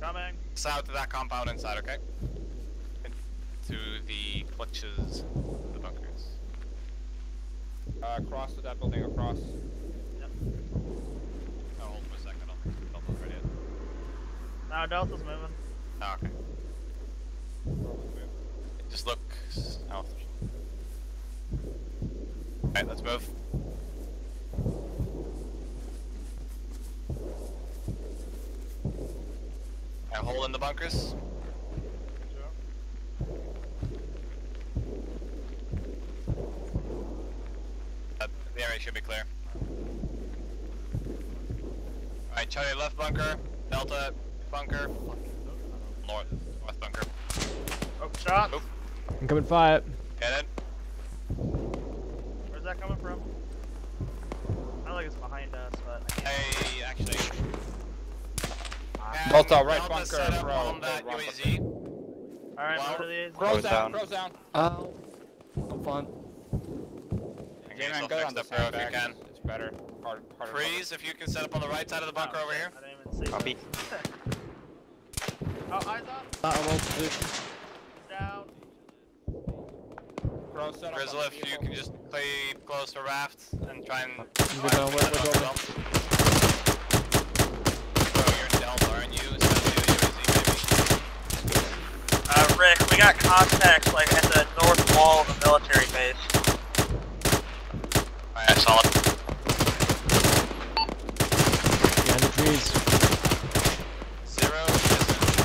Speaker 12: Coming.
Speaker 9: south to that compound inside, okay? And to the clutches, the bunkers.
Speaker 11: Uh, across to that building, across.
Speaker 9: Oh, hold for a second. I don't think Delta's ready yet.
Speaker 12: No, Delta's moving.
Speaker 9: Oh, okay. Just look south. Alright, let's move. Alright, hold in the bunkers. Uh, the area should be clear. Alright, Charlie left bunker, Delta bunker, north, north bunker.
Speaker 12: Oh, shot.
Speaker 9: Move.
Speaker 3: Incoming fire.
Speaker 9: Get in.
Speaker 12: Where's that coming from? I feel like it's behind us, but I can't.
Speaker 9: Hey, actually. Ah.
Speaker 11: Delta, right
Speaker 9: Delta
Speaker 11: bunker,
Speaker 9: set up
Speaker 11: bro.
Speaker 9: on that UAZ.
Speaker 12: Alright,
Speaker 9: Wow.
Speaker 12: what are these?
Speaker 11: Cross
Speaker 7: Goes
Speaker 11: down,
Speaker 7: down.
Speaker 11: cross down.
Speaker 2: Oh, I'm fine.
Speaker 9: Get
Speaker 11: J-Man,
Speaker 9: yourself
Speaker 11: go
Speaker 9: fixed
Speaker 11: on the
Speaker 9: up, bro, if you can.
Speaker 11: It's better. Hard, harder.
Speaker 9: Freeze, if you can set up on the right side of the bunker
Speaker 12: Oh,
Speaker 9: over here.
Speaker 12: I didn't even see
Speaker 7: Copy.
Speaker 12: that. oh, eyes up.
Speaker 2: That I'm on position.
Speaker 12: Down.
Speaker 11: Cross set up on
Speaker 9: Grizzle, if you can just play close to raft and try and.
Speaker 2: Go down, wait, wait, wait, wait.
Speaker 9: Bro, you're Delta, aren't you? Especially the UAZ, maybe.
Speaker 14: Uh, Rick, we got contacts like at the north wall of the military base.
Speaker 9: Alright, solid.
Speaker 3: Behind the trees.
Speaker 9: Zero,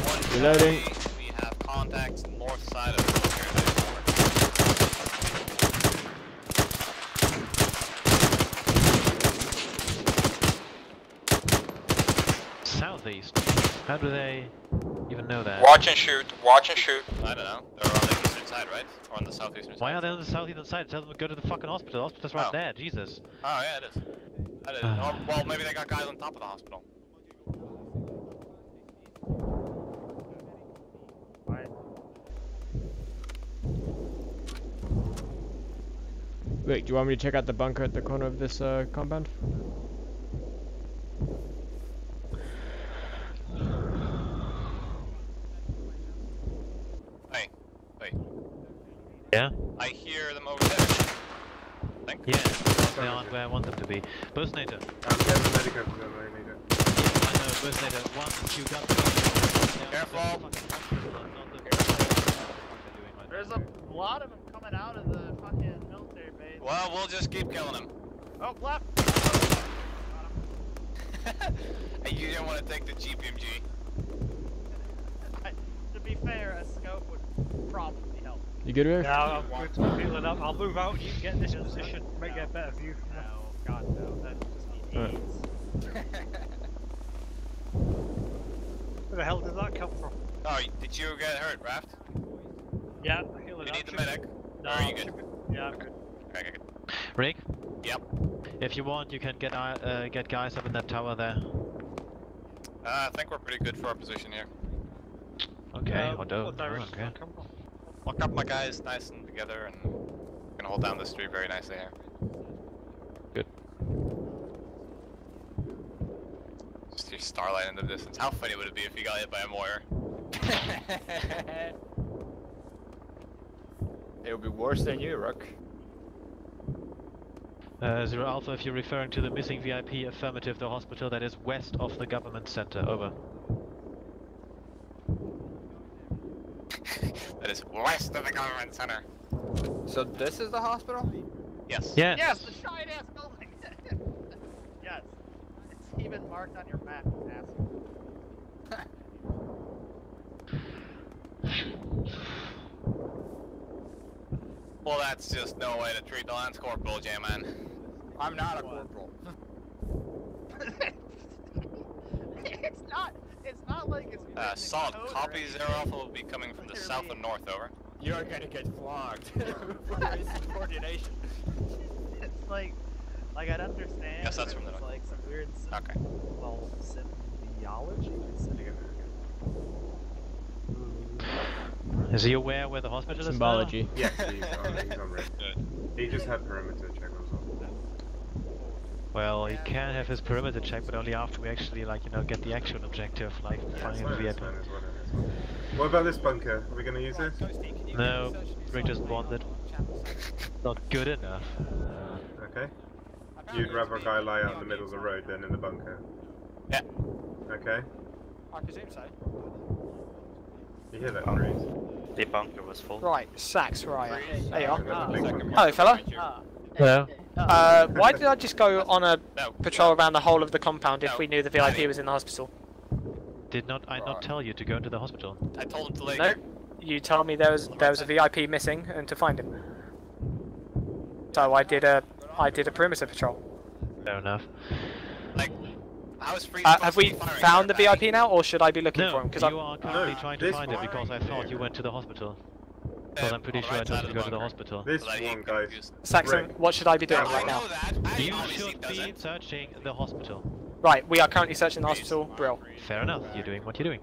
Speaker 9: one
Speaker 3: Reloading.
Speaker 9: We have contacts north side of the military.
Speaker 6: Southeast. How do they even know that?
Speaker 4: Watch and shoot, watch and shoot.
Speaker 9: I don't know. They're on the eastern side, right? Or on the southeastern side?
Speaker 6: Why are they on the southeastern side? Tell them to go to the fucking hospital. The hospital's right
Speaker 9: Oh.
Speaker 6: there. Jesus.
Speaker 9: Oh, yeah, it is. That is. or, well, maybe they got guys on top of the hospital.
Speaker 3: Wait, do you want me to check out the bunker at the corner of this uh, compound?
Speaker 9: Hey, wait.
Speaker 6: Yeah?
Speaker 9: I hear them over there. Think?
Speaker 6: Yeah. They aren't where I want them to be. Bosnator.
Speaker 5: I'm getting the medic over there, I need.
Speaker 6: I know, Bosnator. Once you got the...
Speaker 9: Careful.
Speaker 12: There's a lot of them coming out of the fucking military base.
Speaker 9: Well, we'll just keep killing them.
Speaker 12: Oh, left.
Speaker 9: Hey, you didn't want to take the GPMG.
Speaker 12: To be fair, a scope would probably help.
Speaker 3: You good, Rick?
Speaker 15: Now I'm going to my feeling up. I'll move out. You can get in this position. Might get a better view from there.
Speaker 12: No, God no, that'd just be
Speaker 3: Alright.
Speaker 15: Where the hell did that come from?
Speaker 9: Oh, did you get hurt, Raft?
Speaker 15: Yeah, I heal it
Speaker 9: You need the medic?
Speaker 15: No,
Speaker 9: are you good?
Speaker 15: Yeah, I'm good.
Speaker 9: Okay, okay, good.
Speaker 6: Rick?
Speaker 9: Yep.
Speaker 6: If you want, you can get uh, get guys up in that tower there.
Speaker 9: Uh, I think we're pretty good for our position here.
Speaker 6: Okay,
Speaker 15: Uh,
Speaker 6: or don't.
Speaker 15: What
Speaker 6: Oh, okay.
Speaker 15: come from?
Speaker 9: I'll couple my guys nice and together and gonna hold down the street very nicely here.
Speaker 6: Good.
Speaker 9: Just see starlight in the distance. How funny would it be if you got hit by a Moyer?
Speaker 11: It would be worse than you, Rook.
Speaker 6: Uh, Zero Alpha, if you're referring to the missing VIP, affirmative, the hospital that is west of the government center. Over.
Speaker 9: That is west of the government center.
Speaker 11: So this is the hospital?
Speaker 9: Yes.
Speaker 6: Yes.
Speaker 12: Yes, the giant ass building. yes, it's even marked on your map, you asshole.
Speaker 9: Well, that's just no way to treat the Lance Corporal, J-Man.
Speaker 11: I'm not a corporal.
Speaker 12: it's not. It's not like it's.
Speaker 9: Uh,
Speaker 12: written in
Speaker 9: solid.
Speaker 12: code or
Speaker 9: Copy
Speaker 12: anything.
Speaker 9: Zero Alpha will be coming from the south and north, over.
Speaker 11: You're gonna get flogged for insubordination.
Speaker 12: It's like, like I'd understand.
Speaker 9: Yes, that's from the north.
Speaker 12: like some weird. sym-
Speaker 9: Okay.
Speaker 12: Well, symbiogy.
Speaker 6: Is he aware where the hospital is? now?
Speaker 3: Symbology.
Speaker 5: Yes, he's on, he's on red. He just had perimeter check on top.
Speaker 6: Well, he can have his perimeter check, but only after we actually, like, you know, get the actual objective, like
Speaker 5: That's
Speaker 6: finding
Speaker 5: fine,
Speaker 6: the
Speaker 5: that's
Speaker 6: VIP.
Speaker 5: fine, that's fine, that's fine. What about this bunker? Are we gonna use it?
Speaker 6: No, Rick doesn't want it. Not good enough.
Speaker 5: Okay. You'd rather a guy lie out in the middle of the road than in the bunker?
Speaker 9: Yeah.
Speaker 5: Okay.
Speaker 2: I presume so.
Speaker 5: You hear that, Breeze?
Speaker 7: The bunker was full.
Speaker 2: Right, Sax, where are you? There you are.
Speaker 5: Ah, second
Speaker 2: Hello, fella.
Speaker 6: Hello.
Speaker 2: Uh, why did I just go on a patrol around the whole of the compound if we knew the VIP was in the hospital?
Speaker 6: Did not I not tell you to go into the hospital?
Speaker 9: I told him to lay
Speaker 2: No, you told me there was there was a VIP missing and to find him. So I did a I did a perimeter patrol.
Speaker 6: Fair enough.
Speaker 9: Like, how is free?
Speaker 2: Uh, have we found the VIP now, or should I be looking
Speaker 6: No,
Speaker 2: for him? Because
Speaker 6: you are currently trying to find it because I thought you went to the hospital. Because I'm pretty sure I told you to go to the hospital.
Speaker 5: This one, guys.
Speaker 2: Saxon, what should I be doing right now?
Speaker 6: You should be searching the hospital.
Speaker 2: Right, we are currently searching the hospital. Brill.
Speaker 6: Fair enough. You're doing what you're doing.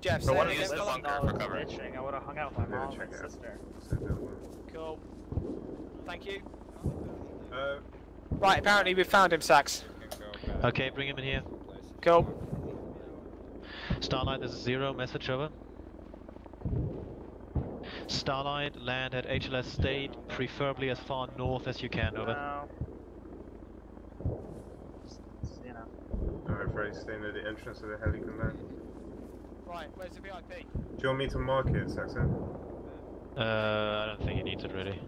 Speaker 2: Jeff,
Speaker 12: For what is
Speaker 2: say
Speaker 12: of
Speaker 2: again,
Speaker 12: these
Speaker 2: fella?
Speaker 12: bunker for cover. I would have hung out with my mom and sister.
Speaker 2: Cool. Thank you.
Speaker 5: Uh,
Speaker 2: Right, apparently we found him, Sax.
Speaker 6: Okay, bring him in here.
Speaker 2: Cool.
Speaker 6: Starlight, there's a zero. Message over. Starlight, land at HLS State, preferably as far north as you can. Over.
Speaker 12: No. You know.
Speaker 5: Alright, Freddy, staying at the entrance of the heli command.
Speaker 2: Right, where's the VIP?
Speaker 5: Do you want me to mark it, Saxon?
Speaker 6: Uh, I don't think he needs it really.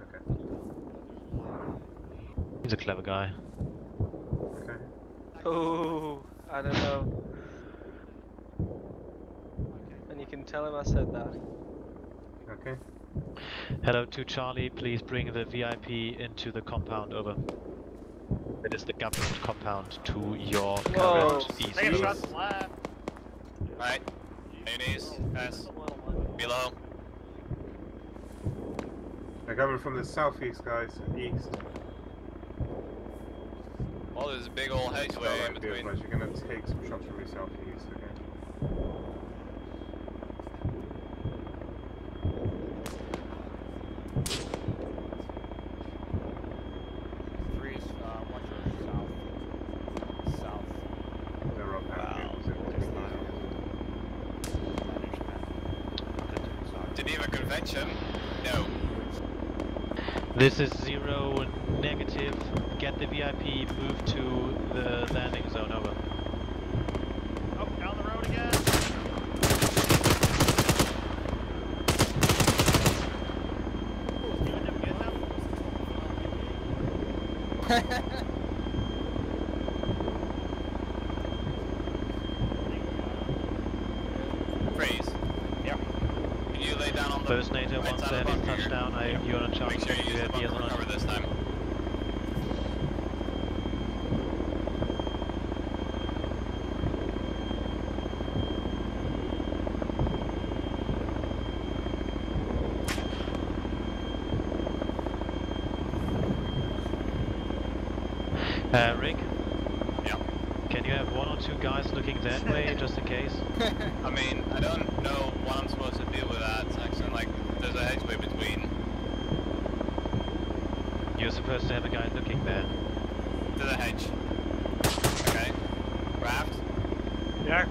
Speaker 5: Okay.
Speaker 6: He's a clever guy.
Speaker 5: Okay.
Speaker 13: Oh, I don't know. And you can tell him I said that.
Speaker 5: Okay.
Speaker 6: Hello to Charlie, please bring the VIP into the compound, over. It is the government compound to your
Speaker 13: Whoa.
Speaker 6: current east.
Speaker 12: Take a shot to the left.
Speaker 9: Alright. Mayonnaise, guys. Below.
Speaker 5: They're coming from the southeast, guys. East.
Speaker 9: Oh, there's a big old hedgeway in between.
Speaker 5: advised, you're gonna take some shots from the southeast, okay?
Speaker 17: Freeze, uh, watch your south. South.
Speaker 5: They're up at
Speaker 9: Geneva Convention? No.
Speaker 6: This is zero negative. Get the VIP, move to the landing zone, over.
Speaker 12: Oh, down the road again.
Speaker 9: Freeze.
Speaker 12: Yeah.
Speaker 9: Can you lay down on the
Speaker 6: First NATO,
Speaker 9: right
Speaker 6: once
Speaker 9: side
Speaker 6: the
Speaker 9: of the
Speaker 6: heavy's
Speaker 9: bunker
Speaker 6: touched down, I, you're on charge
Speaker 9: Make sure
Speaker 6: of
Speaker 9: you use the
Speaker 6: VIP as
Speaker 9: bunker
Speaker 6: well.
Speaker 9: cover this time.
Speaker 6: Uh, Rick?
Speaker 9: Yeah.
Speaker 6: Can you have one or two guys looking that way, just in case?
Speaker 9: I mean, I don't know what I'm supposed to do with that section. Like, there's a hedgeway between.
Speaker 6: You're supposed to have a guy looking there.
Speaker 9: To the hedge. Okay. Raft.
Speaker 15: Yeah.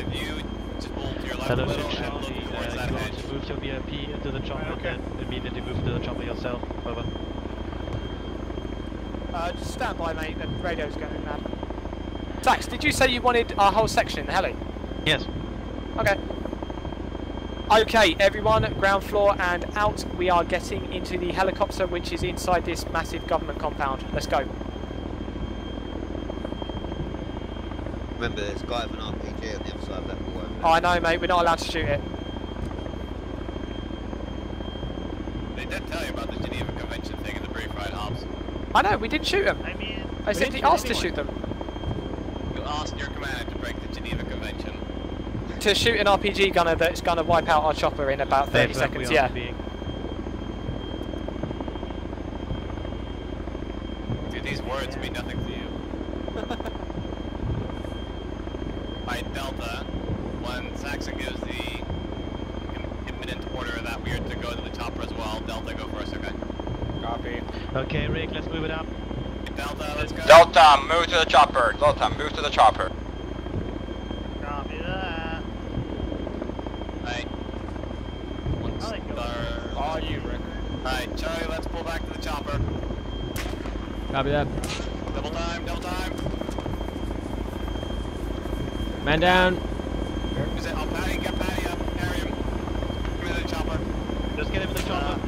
Speaker 9: If you just pull to your left
Speaker 6: Hello
Speaker 9: a little
Speaker 6: to
Speaker 9: and look towards
Speaker 6: uh,
Speaker 9: that
Speaker 6: you
Speaker 9: hedge.
Speaker 6: move your VIP into the chopper,
Speaker 15: okay.
Speaker 6: then immediately move to the chopper yourself, over.
Speaker 2: Uh, just stand by, mate. The radio's going mad. Sax, did you say you wanted our whole section in the heli?
Speaker 6: Yes.
Speaker 2: Okay. Okay, everyone, ground floor and out. We are getting into the helicopter, which is inside this massive government compound. Let's go.
Speaker 18: Remember, there's a guy with an RPG on the other side of that wall
Speaker 2: Oh, I know, mate. We're not allowed to shoot it.
Speaker 9: They did tell you about the Geneva Convention thing in the brief, right, Hobbs?
Speaker 2: I know. We didn't shoot them.
Speaker 12: I mean,
Speaker 2: I simply
Speaker 12: didn't
Speaker 2: asked to shoot them.
Speaker 9: You asked your commander to break the Geneva Convention.
Speaker 2: To shoot an RPG gunner that's going to wipe out our chopper in about 30
Speaker 6: Safe, uh,
Speaker 2: seconds. Yeah.
Speaker 6: being-
Speaker 9: Dude, these words mean nothing to you. By Delta, when Saxon gives the imminent order that we are to go to the chopper as well, Delta, go first, okay?
Speaker 2: Copy.
Speaker 6: Okay, Rick, let's move it up.
Speaker 9: Delta, let's go.
Speaker 4: Delta, move to the chopper. Delta, move to the chopper.
Speaker 12: Copy that.
Speaker 9: Right. Once
Speaker 12: I like.
Speaker 17: Are you, Rick?
Speaker 9: Alright, Charlie, let's pull back to the chopper.
Speaker 3: Copy that.
Speaker 9: Double time, double time.
Speaker 3: Man down.
Speaker 9: Is it? Oh, Patty, get Patty up. Carry him. Give me the chopper.
Speaker 6: Just get him in the chopper.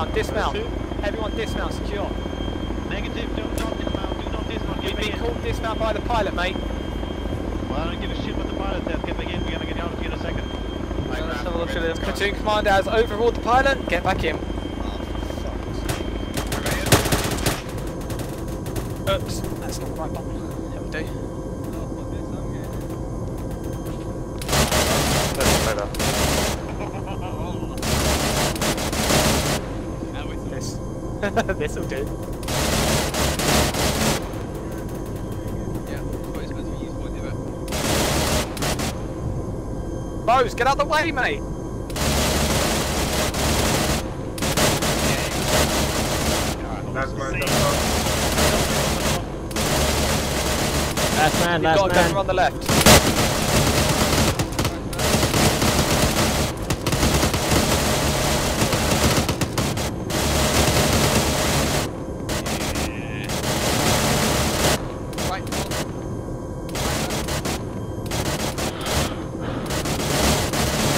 Speaker 2: Now dismount. Everyone dismount, secure.
Speaker 6: Negative, do not dismount, do not dismount,
Speaker 2: You've
Speaker 6: get back
Speaker 2: been
Speaker 6: in.
Speaker 2: called dismount by the pilot, mate.
Speaker 6: Well, I don't give a shit what the pilot says, get back in, we're gonna get out of here in a second.
Speaker 13: Let's have a look at him.
Speaker 2: Platoon commander has overruled the pilot. Get back in. Oops, that's not the right button. That'll do. This'll do. Bose, get out the way, mate!
Speaker 5: Last man,
Speaker 3: Last man,
Speaker 2: You've
Speaker 3: last
Speaker 2: got a
Speaker 3: man.
Speaker 2: gunner on the left.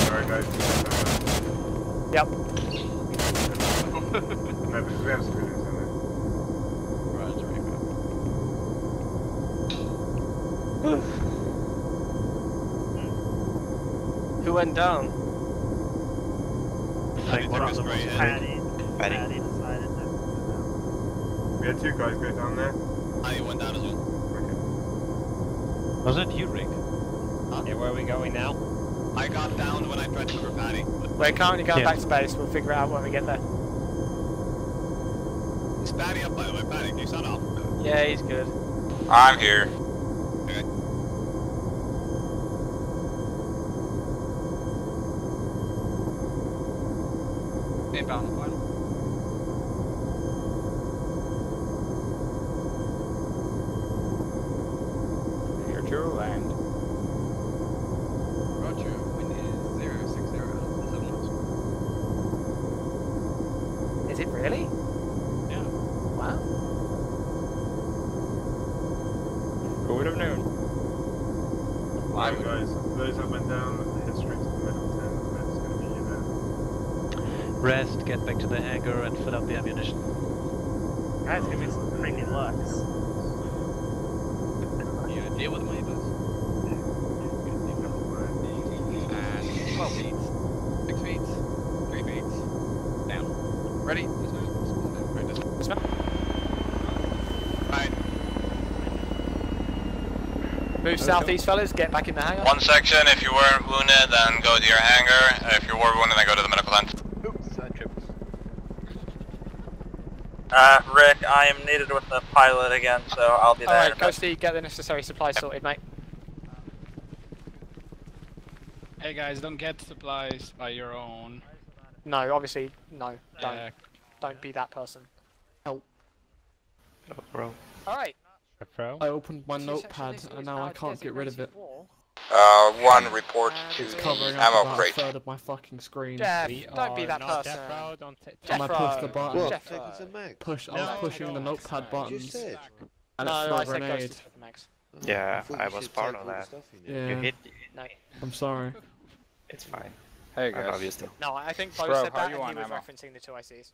Speaker 5: Sorry guys.
Speaker 2: Yep.
Speaker 5: no, because we have civilians in there.
Speaker 13: Who went down?
Speaker 6: I think one of them was
Speaker 12: Patty.
Speaker 7: Patty.
Speaker 12: Patty decided to.
Speaker 5: We had two guys go down there.
Speaker 9: Patty went down as well.
Speaker 6: Was it you, Rick?
Speaker 11: Yeah, where are we going now?
Speaker 9: I got downed when I tried to cover Patty.
Speaker 2: We're currently going
Speaker 6: Yeah.
Speaker 2: back to base. We'll figure it out when we get there.
Speaker 9: Is Patty up by the way? Patty, can you sign off?
Speaker 13: Yeah, he's good.
Speaker 7: I'm here.
Speaker 9: Okay.
Speaker 8: Inbound final.
Speaker 11: Here to land.
Speaker 8: Roger, wind is 060. Seven knots.
Speaker 2: Is it really?
Speaker 8: Yeah.
Speaker 2: Wow.
Speaker 11: Who would have known?
Speaker 5: Alright guys, those that went down, head straight to the medical tent. That's going to be you there.
Speaker 6: Rest, get back to the hangar and fill up the ammunition.
Speaker 12: Guys, give me some freaking looks.
Speaker 8: Any deal with the money? And 12 feet, 6 feet, 3 feet, down. Ready? Dismount. Right, dismount.
Speaker 2: Dismount.
Speaker 9: Right.
Speaker 2: Move southeast, fellas. Get back in the hangar.
Speaker 9: One section, if you weren't wounded, then go to your hangar. If you were wounded, then go to the medical tent.
Speaker 16: Oops, I tripped.
Speaker 14: Uh, Rick, I am needed with the pilot again, so I'll be there.
Speaker 2: Alright,
Speaker 14: in a bit.
Speaker 2: Ghosty, get the necessary supplies sorted, mate.
Speaker 8: Hey guys, don't get supplies by your own.
Speaker 2: No, obviously, no. Don't.
Speaker 8: Yeah.
Speaker 2: Don't be that person.
Speaker 7: Bro.
Speaker 2: Alright.
Speaker 10: I opened my notepad and now I can't get rid of it.
Speaker 7: Uh, one report uh, to
Speaker 10: It's covering
Speaker 7: ammo
Speaker 10: about
Speaker 7: crate.
Speaker 10: third of my fucking screen.
Speaker 2: Jeff,
Speaker 11: We
Speaker 2: don't be that
Speaker 11: not
Speaker 2: person.
Speaker 11: Jeffro, don't t-
Speaker 10: And I pushed the button.
Speaker 18: What?
Speaker 2: Jeff,
Speaker 18: Taking some mag?
Speaker 10: Push. I
Speaker 11: No,
Speaker 10: was pushing the notepad buttons, and
Speaker 2: no,
Speaker 10: it threw
Speaker 2: said
Speaker 10: grenade.
Speaker 2: Ghosty for the. Oh,
Speaker 7: yeah,
Speaker 18: I
Speaker 7: I was part of that.
Speaker 18: stuff in there.
Speaker 10: Yeah,
Speaker 7: You hit.
Speaker 2: No.
Speaker 10: I'm sorry.
Speaker 7: It's fine.
Speaker 11: Hey
Speaker 7: I'm obviously.
Speaker 2: No, I think Bo
Speaker 11: Bro,
Speaker 2: said that and he was
Speaker 11: ammo?
Speaker 2: referencing the two ICs.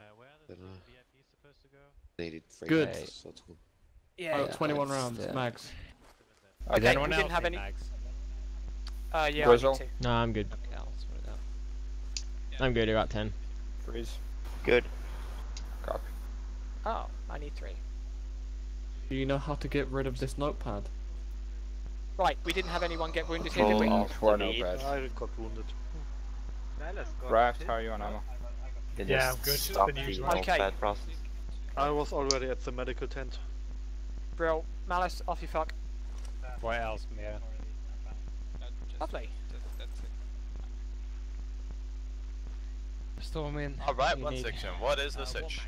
Speaker 18: Dunno. Needed three
Speaker 10: Good.
Speaker 18: mags, so it's.
Speaker 2: Yeah.
Speaker 10: Oh,
Speaker 2: yeah.
Speaker 10: 21 rounds, mags.
Speaker 11: Does
Speaker 2: Okay, we didn't have any.
Speaker 11: mags?
Speaker 2: Uh, yeah, I
Speaker 11: Grizzle?
Speaker 2: need to.
Speaker 3: No, I'm good.
Speaker 11: Okay, I'll sort it out.
Speaker 3: I'm good. I got 10.
Speaker 11: Freeze.
Speaker 7: Good.
Speaker 11: Copy.
Speaker 2: Oh, I need three.
Speaker 10: Do you know how to get rid of this notepad?
Speaker 2: Right, we didn't have anyone get wounded here, did we?
Speaker 11: Oh, four no bad.
Speaker 16: I got wounded.
Speaker 11: Raft, how are you on ammo?
Speaker 7: They
Speaker 12: Yeah, I'm good.
Speaker 7: Stop
Speaker 12: Been
Speaker 7: the.
Speaker 2: Okay.
Speaker 7: process.
Speaker 16: I was already at the medical tent.
Speaker 2: Brill, Malice, off you fuck.
Speaker 11: What else, yeah?
Speaker 2: Lovely.
Speaker 8: Storm in.
Speaker 9: Alright, one
Speaker 11: need-
Speaker 9: section. What is the sitch?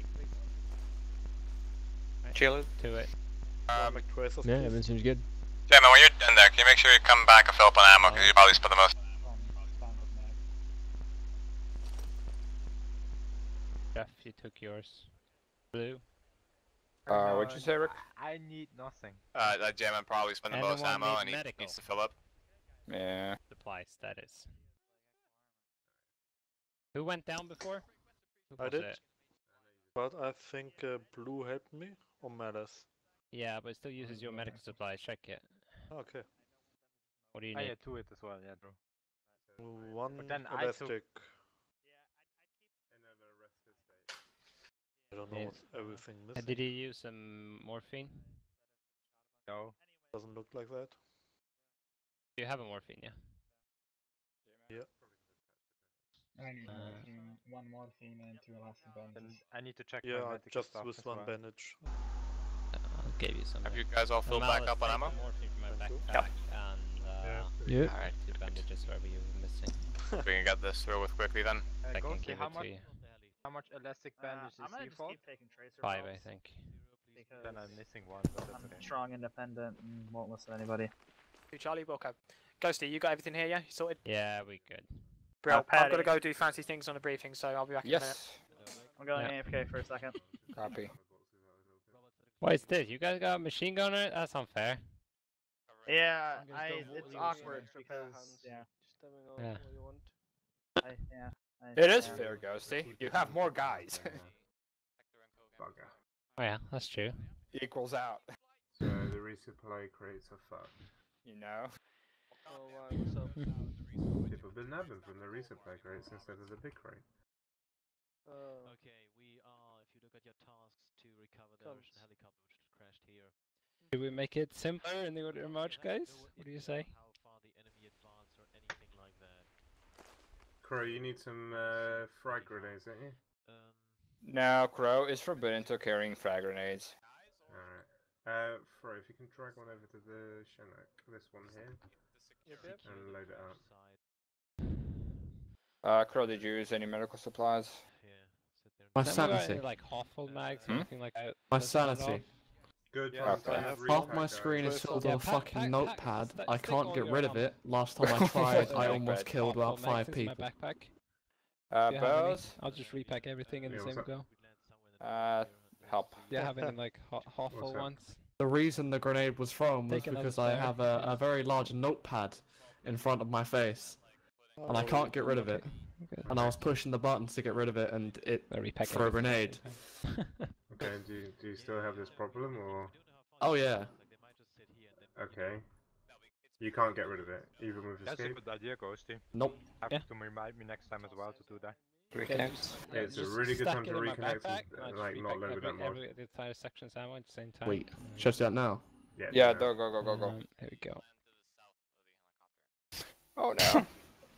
Speaker 7: Chill.
Speaker 11: To it.
Speaker 9: Um,
Speaker 16: Tracers,
Speaker 3: Yeah,
Speaker 16: please.
Speaker 3: everything seems good.
Speaker 9: Damon, when you're in there, can you make sure you come back and fill up on ammo, because you probably spent the most.
Speaker 11: Jeff, you took yours. Blue.
Speaker 8: Uh, what'd you say, Rick?
Speaker 16: I need nothing.
Speaker 9: Uh, that Damon probably spent the most
Speaker 11: Anyone
Speaker 9: ammo
Speaker 11: need
Speaker 9: and he
Speaker 11: medical?
Speaker 9: needs to fill up.
Speaker 8: Yeah.
Speaker 11: Supply status. Who went down before? Who
Speaker 19: I
Speaker 11: was
Speaker 19: did.
Speaker 11: it?
Speaker 19: But I think uh, Blue helped me, or Malice.
Speaker 11: Yeah, but it still uses your medical supplies. Check it.
Speaker 19: Okay.
Speaker 11: What do you need?
Speaker 16: I had two it as well, yeah, bro.
Speaker 19: One
Speaker 16: But then I took-
Speaker 19: elastic. I don't know
Speaker 11: Yeah.
Speaker 19: what's everything
Speaker 11: Uh,
Speaker 19: missing.
Speaker 11: did he use some morphine?
Speaker 16: No.
Speaker 19: Doesn't look like that.
Speaker 11: You have a morphine, yeah.
Speaker 19: Yeah.
Speaker 4: I need
Speaker 11: Uh,
Speaker 4: morphine, one morphine and two elastic
Speaker 16: Then
Speaker 4: bandages.
Speaker 16: I need to check
Speaker 19: Yeah,
Speaker 16: my
Speaker 19: just
Speaker 16: stuff
Speaker 19: with one
Speaker 16: well.
Speaker 19: bandage.
Speaker 11: I'll give you some.
Speaker 9: Have you guys all
Speaker 11: Uh,
Speaker 9: filled back up on ammo?
Speaker 11: the morphine from my
Speaker 19: Thank you.
Speaker 11: backpack and uh,
Speaker 10: Yeah.
Speaker 9: Alright.
Speaker 11: two bandages wherever you were missing.
Speaker 9: we can get this through with quickly then.
Speaker 16: Uh,
Speaker 11: I can give
Speaker 16: how
Speaker 11: it
Speaker 16: much,
Speaker 11: to you.
Speaker 16: how much elastic
Speaker 12: Uh,
Speaker 16: bandage
Speaker 12: I'm
Speaker 16: is
Speaker 12: gonna
Speaker 16: default?
Speaker 12: keep taking tracer
Speaker 11: Five, I think.
Speaker 12: because
Speaker 16: Then I'm missing one, but that's
Speaker 12: I'm
Speaker 16: okay.
Speaker 12: strong, independent, and won't listen to anybody.
Speaker 2: To Charlie Wilco. Ghosty, you got everything here, yeah? You sorted?
Speaker 11: Yeah, we good.
Speaker 2: Bro, I've got to go do fancy things on the briefing, so I'll be back in a minute.
Speaker 8: Yes.
Speaker 12: I'm going
Speaker 11: Yeah.
Speaker 12: AFK for a second.
Speaker 8: Copy.
Speaker 11: What is this? You guys got a machine gunner? That's unfair.
Speaker 12: Yeah,
Speaker 13: I'm gonna
Speaker 12: I,
Speaker 13: go
Speaker 12: it's awkward
Speaker 13: extra pair of
Speaker 12: because yeah,
Speaker 13: Just let me know
Speaker 11: Yeah.
Speaker 13: what you want.
Speaker 12: I, yeah. I,
Speaker 8: It is
Speaker 12: yeah.
Speaker 8: fair, Ghosty. You have more guys.
Speaker 11: Oh yeah, that's true.
Speaker 8: Equals out.
Speaker 5: So the resupply crates are fucked.
Speaker 8: You know?
Speaker 13: Oh, wow, what's up?
Speaker 5: People been nabbing from the resupply crates instead of the big crate.
Speaker 13: Uh,
Speaker 6: Okay, we are, if you look at your tasks, to recover the Russian helicopter which crashed here.
Speaker 11: Do we make it simpler in the order of march, guys? What do you say?
Speaker 6: How far the enemy advanced or anything like that.
Speaker 5: Crow, you need some uh, frag grenades, don't you?
Speaker 6: Um,
Speaker 8: No, Crow is forbidden to carrying frag grenades.
Speaker 5: Alright. Uh, Fro, if you can drag one over to the Chinook, this one here, and load it up.
Speaker 8: Uh, Crow, did you use any medical supplies? Yeah.
Speaker 10: My
Speaker 11: Have we got
Speaker 10: sanity.
Speaker 11: any, like Hoffel mags or
Speaker 8: Hmm?
Speaker 11: anything like that?
Speaker 10: My
Speaker 11: Does that at
Speaker 10: sanity.
Speaker 5: Good.
Speaker 8: Yeah, okay.
Speaker 10: Half
Speaker 5: repacked
Speaker 10: my screen is filled
Speaker 11: Yeah,
Speaker 10: with a fucking
Speaker 11: pack- pack-
Speaker 10: notepad.
Speaker 11: st-
Speaker 10: I can't get
Speaker 11: your
Speaker 10: rid of it. Last time I tried, I almost killed about five people.
Speaker 11: My backpack.
Speaker 8: Uh,
Speaker 11: Do you have any?
Speaker 8: Bells?
Speaker 11: I'll just repack everything in
Speaker 5: Yeah,
Speaker 11: the same
Speaker 5: up?
Speaker 11: go.
Speaker 8: Uh, help.
Speaker 11: Do you have any like ho-
Speaker 5: What's
Speaker 11: Hoffel
Speaker 5: that?
Speaker 11: ones?
Speaker 10: The reason the grenade was thrown was
Speaker 11: Take
Speaker 10: because I have a, a very large notepad in front of my face, and I can't get rid of it.
Speaker 11: Okay.
Speaker 10: And I was pushing the buttons to get rid of it, and it
Speaker 11: I repack
Speaker 10: for a grenade.
Speaker 11: at the same time.
Speaker 5: Okay, do you, do you still have this problem, or
Speaker 10: Oh yeah.
Speaker 5: okay? You can't get rid of it, even with
Speaker 16: That's a
Speaker 5: escape.
Speaker 16: good idea, Ghosty.
Speaker 10: Nope.
Speaker 16: Have
Speaker 11: Yeah.
Speaker 16: to remind me next time as well to do that.
Speaker 11: Okay, just-
Speaker 5: Yeah, it's a really good time to
Speaker 11: it in my
Speaker 5: reconnect and,
Speaker 11: backpack,
Speaker 5: uh,
Speaker 11: I'll just
Speaker 5: like, not
Speaker 11: repack
Speaker 5: load with
Speaker 11: every,
Speaker 5: that mod.
Speaker 11: every, the entire section's ammo at the same time.
Speaker 10: Wait. Should I do that now?
Speaker 5: Yeah.
Speaker 8: Yeah, go, go, go, go, go.
Speaker 11: Um, here we go.
Speaker 8: Oh no.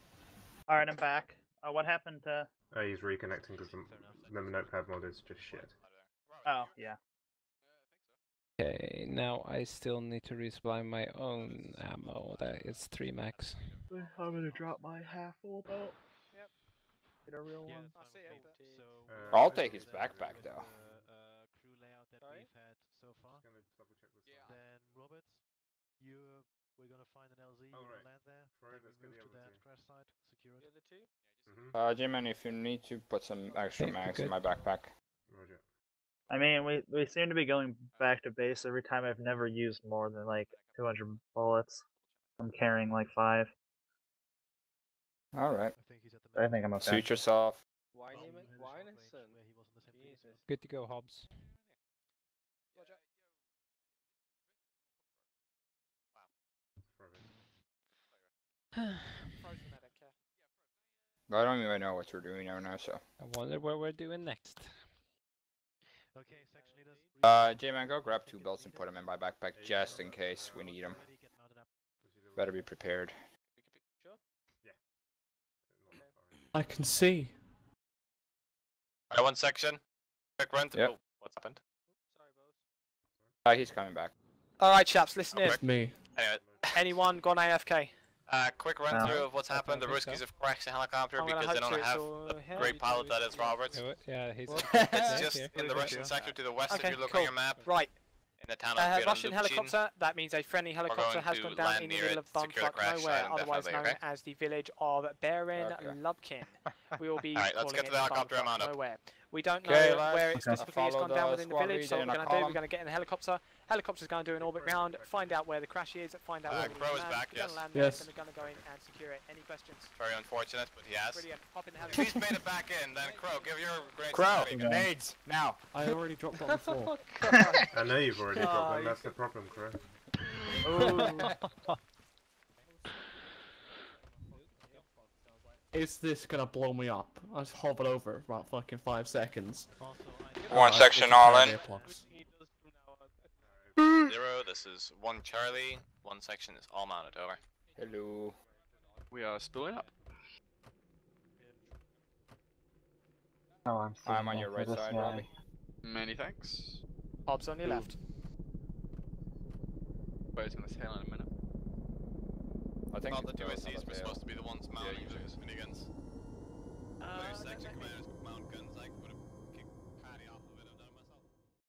Speaker 12: Alright, I'm back. Uh, what happened to?
Speaker 5: Oh, he's reconnecting because the, the notepad mod is just shit.
Speaker 12: Oh, yeah.
Speaker 11: Okay, now I still need to resupply my own ammo. That is three max.
Speaker 12: I'm gonna drop my half full belt.
Speaker 13: Yep.
Speaker 12: Get a real one.
Speaker 13: I'll see you.
Speaker 5: Uh,
Speaker 8: I'll take his backpack though.
Speaker 6: Uh, crew layout that
Speaker 13: Sorry?
Speaker 6: we've had so far.
Speaker 5: Gonna double check this one.
Speaker 6: Then Robert, you we're gonna find an LZ.
Speaker 5: Oh, right.
Speaker 6: land there.
Speaker 5: Right, let's
Speaker 6: we move to
Speaker 5: other
Speaker 6: that
Speaker 5: two.
Speaker 6: crash site. Secure
Speaker 13: The other two?
Speaker 5: Mm-hmm.
Speaker 8: Uh, J-Man, if you need to put some extra
Speaker 11: Okay,
Speaker 8: mags in my backpack.
Speaker 5: Roger.
Speaker 12: I mean, we we seem to be going back to base every time. I've never used more than like 200 bullets. I'm carrying like five.
Speaker 8: All right.
Speaker 6: I think he's at the
Speaker 12: I think I'm okay.
Speaker 8: Suit yourself.
Speaker 13: Why name it? Why
Speaker 6: range he was on the same
Speaker 11: Good to go, Hobbs.
Speaker 8: I don't even know what we're doing right now, so.
Speaker 11: I wonder what we're doing next.
Speaker 6: Okay, section leaders.
Speaker 8: Uh, J-Man, go grab two belts and put them in my backpack just in case we need them.
Speaker 6: Ready, get mounted up.
Speaker 8: Better be prepared.
Speaker 13: Sure.
Speaker 10: I can see.
Speaker 9: Alright, one section. Quick run.
Speaker 8: Yep.
Speaker 9: Oh, what's happened?
Speaker 13: Sorry, boss.
Speaker 8: Uh, he's coming back.
Speaker 2: Alright, chaps, listen in.
Speaker 10: It's me.
Speaker 9: Anyway,
Speaker 2: Anyone gone AFK?
Speaker 9: uh, quick run
Speaker 12: No.
Speaker 9: through of what's happened. The
Speaker 11: think so.
Speaker 9: Ruskies have crashed the helicopter
Speaker 2: I'm
Speaker 9: because they don't
Speaker 2: so,
Speaker 9: have
Speaker 2: so,
Speaker 9: a
Speaker 2: yeah,
Speaker 9: great pilot
Speaker 2: do
Speaker 9: that
Speaker 2: it.
Speaker 9: is Roberts.
Speaker 11: Yeah, yeah, he's.
Speaker 9: It's just in the Russian sector to the west
Speaker 2: Okay,
Speaker 9: if you look
Speaker 2: cool.
Speaker 9: on your map.
Speaker 2: Right.
Speaker 9: In the town of
Speaker 2: Uh,
Speaker 9: Viran
Speaker 2: Russian
Speaker 9: Lubchin.
Speaker 2: helicopter, that means a friendly helicopter has gone down in the middle of bumfuck nowhere, otherwise known
Speaker 9: okay?
Speaker 2: as the village of Beren
Speaker 17: Okay.
Speaker 2: Lubkin. We will be
Speaker 9: Alright, let's
Speaker 2: calling
Speaker 9: get
Speaker 2: it
Speaker 9: to the helicopter and
Speaker 2: bumfuck
Speaker 9: mount up.
Speaker 2: nowhere. We don't know
Speaker 17: Okay,
Speaker 2: where it specifically has gone down within the village, so what we're going to do, we're going to get in the helicopter. Helicopter's going to do an orbit round, find out where the crash is, find out
Speaker 9: Uh,
Speaker 2: where we
Speaker 9: Crow
Speaker 2: need
Speaker 9: is
Speaker 2: to
Speaker 9: back,
Speaker 2: land. We're going
Speaker 9: yes.
Speaker 2: to land there,
Speaker 10: Yes.
Speaker 2: we're going to go in and secure it. Any questions?
Speaker 9: Very unfortunate, but he has.
Speaker 2: Brilliant. Hop in the
Speaker 9: If he's
Speaker 2: helicopter.
Speaker 9: made it back in, then Crow, give your grenades
Speaker 17: Crow,
Speaker 9: ready.
Speaker 17: grenades, now.
Speaker 10: I already dropped one before.
Speaker 5: I know you've already dropped
Speaker 2: Oh,
Speaker 5: one, that's the problem, Crow.
Speaker 10: Is this gonna blow me up? I just hovered over for about fucking five seconds.
Speaker 4: One
Speaker 10: Alright,
Speaker 4: section
Speaker 10: it's
Speaker 4: all
Speaker 10: a
Speaker 4: in.
Speaker 9: Zero, this is one Charlie, one section is all mounted, over.
Speaker 17: Hello.
Speaker 16: We are spilling up.
Speaker 20: Oh, I'm,
Speaker 17: I'm on your right side, Robbie.
Speaker 16: Many thanks.
Speaker 2: Hobbs on your left.
Speaker 16: Bo's gonna sail in a minute.
Speaker 17: I think
Speaker 9: about the two SCs were supposed to be the ones mounting
Speaker 16: yeah,
Speaker 9: the miniguns. Uh, section commanders mount guns.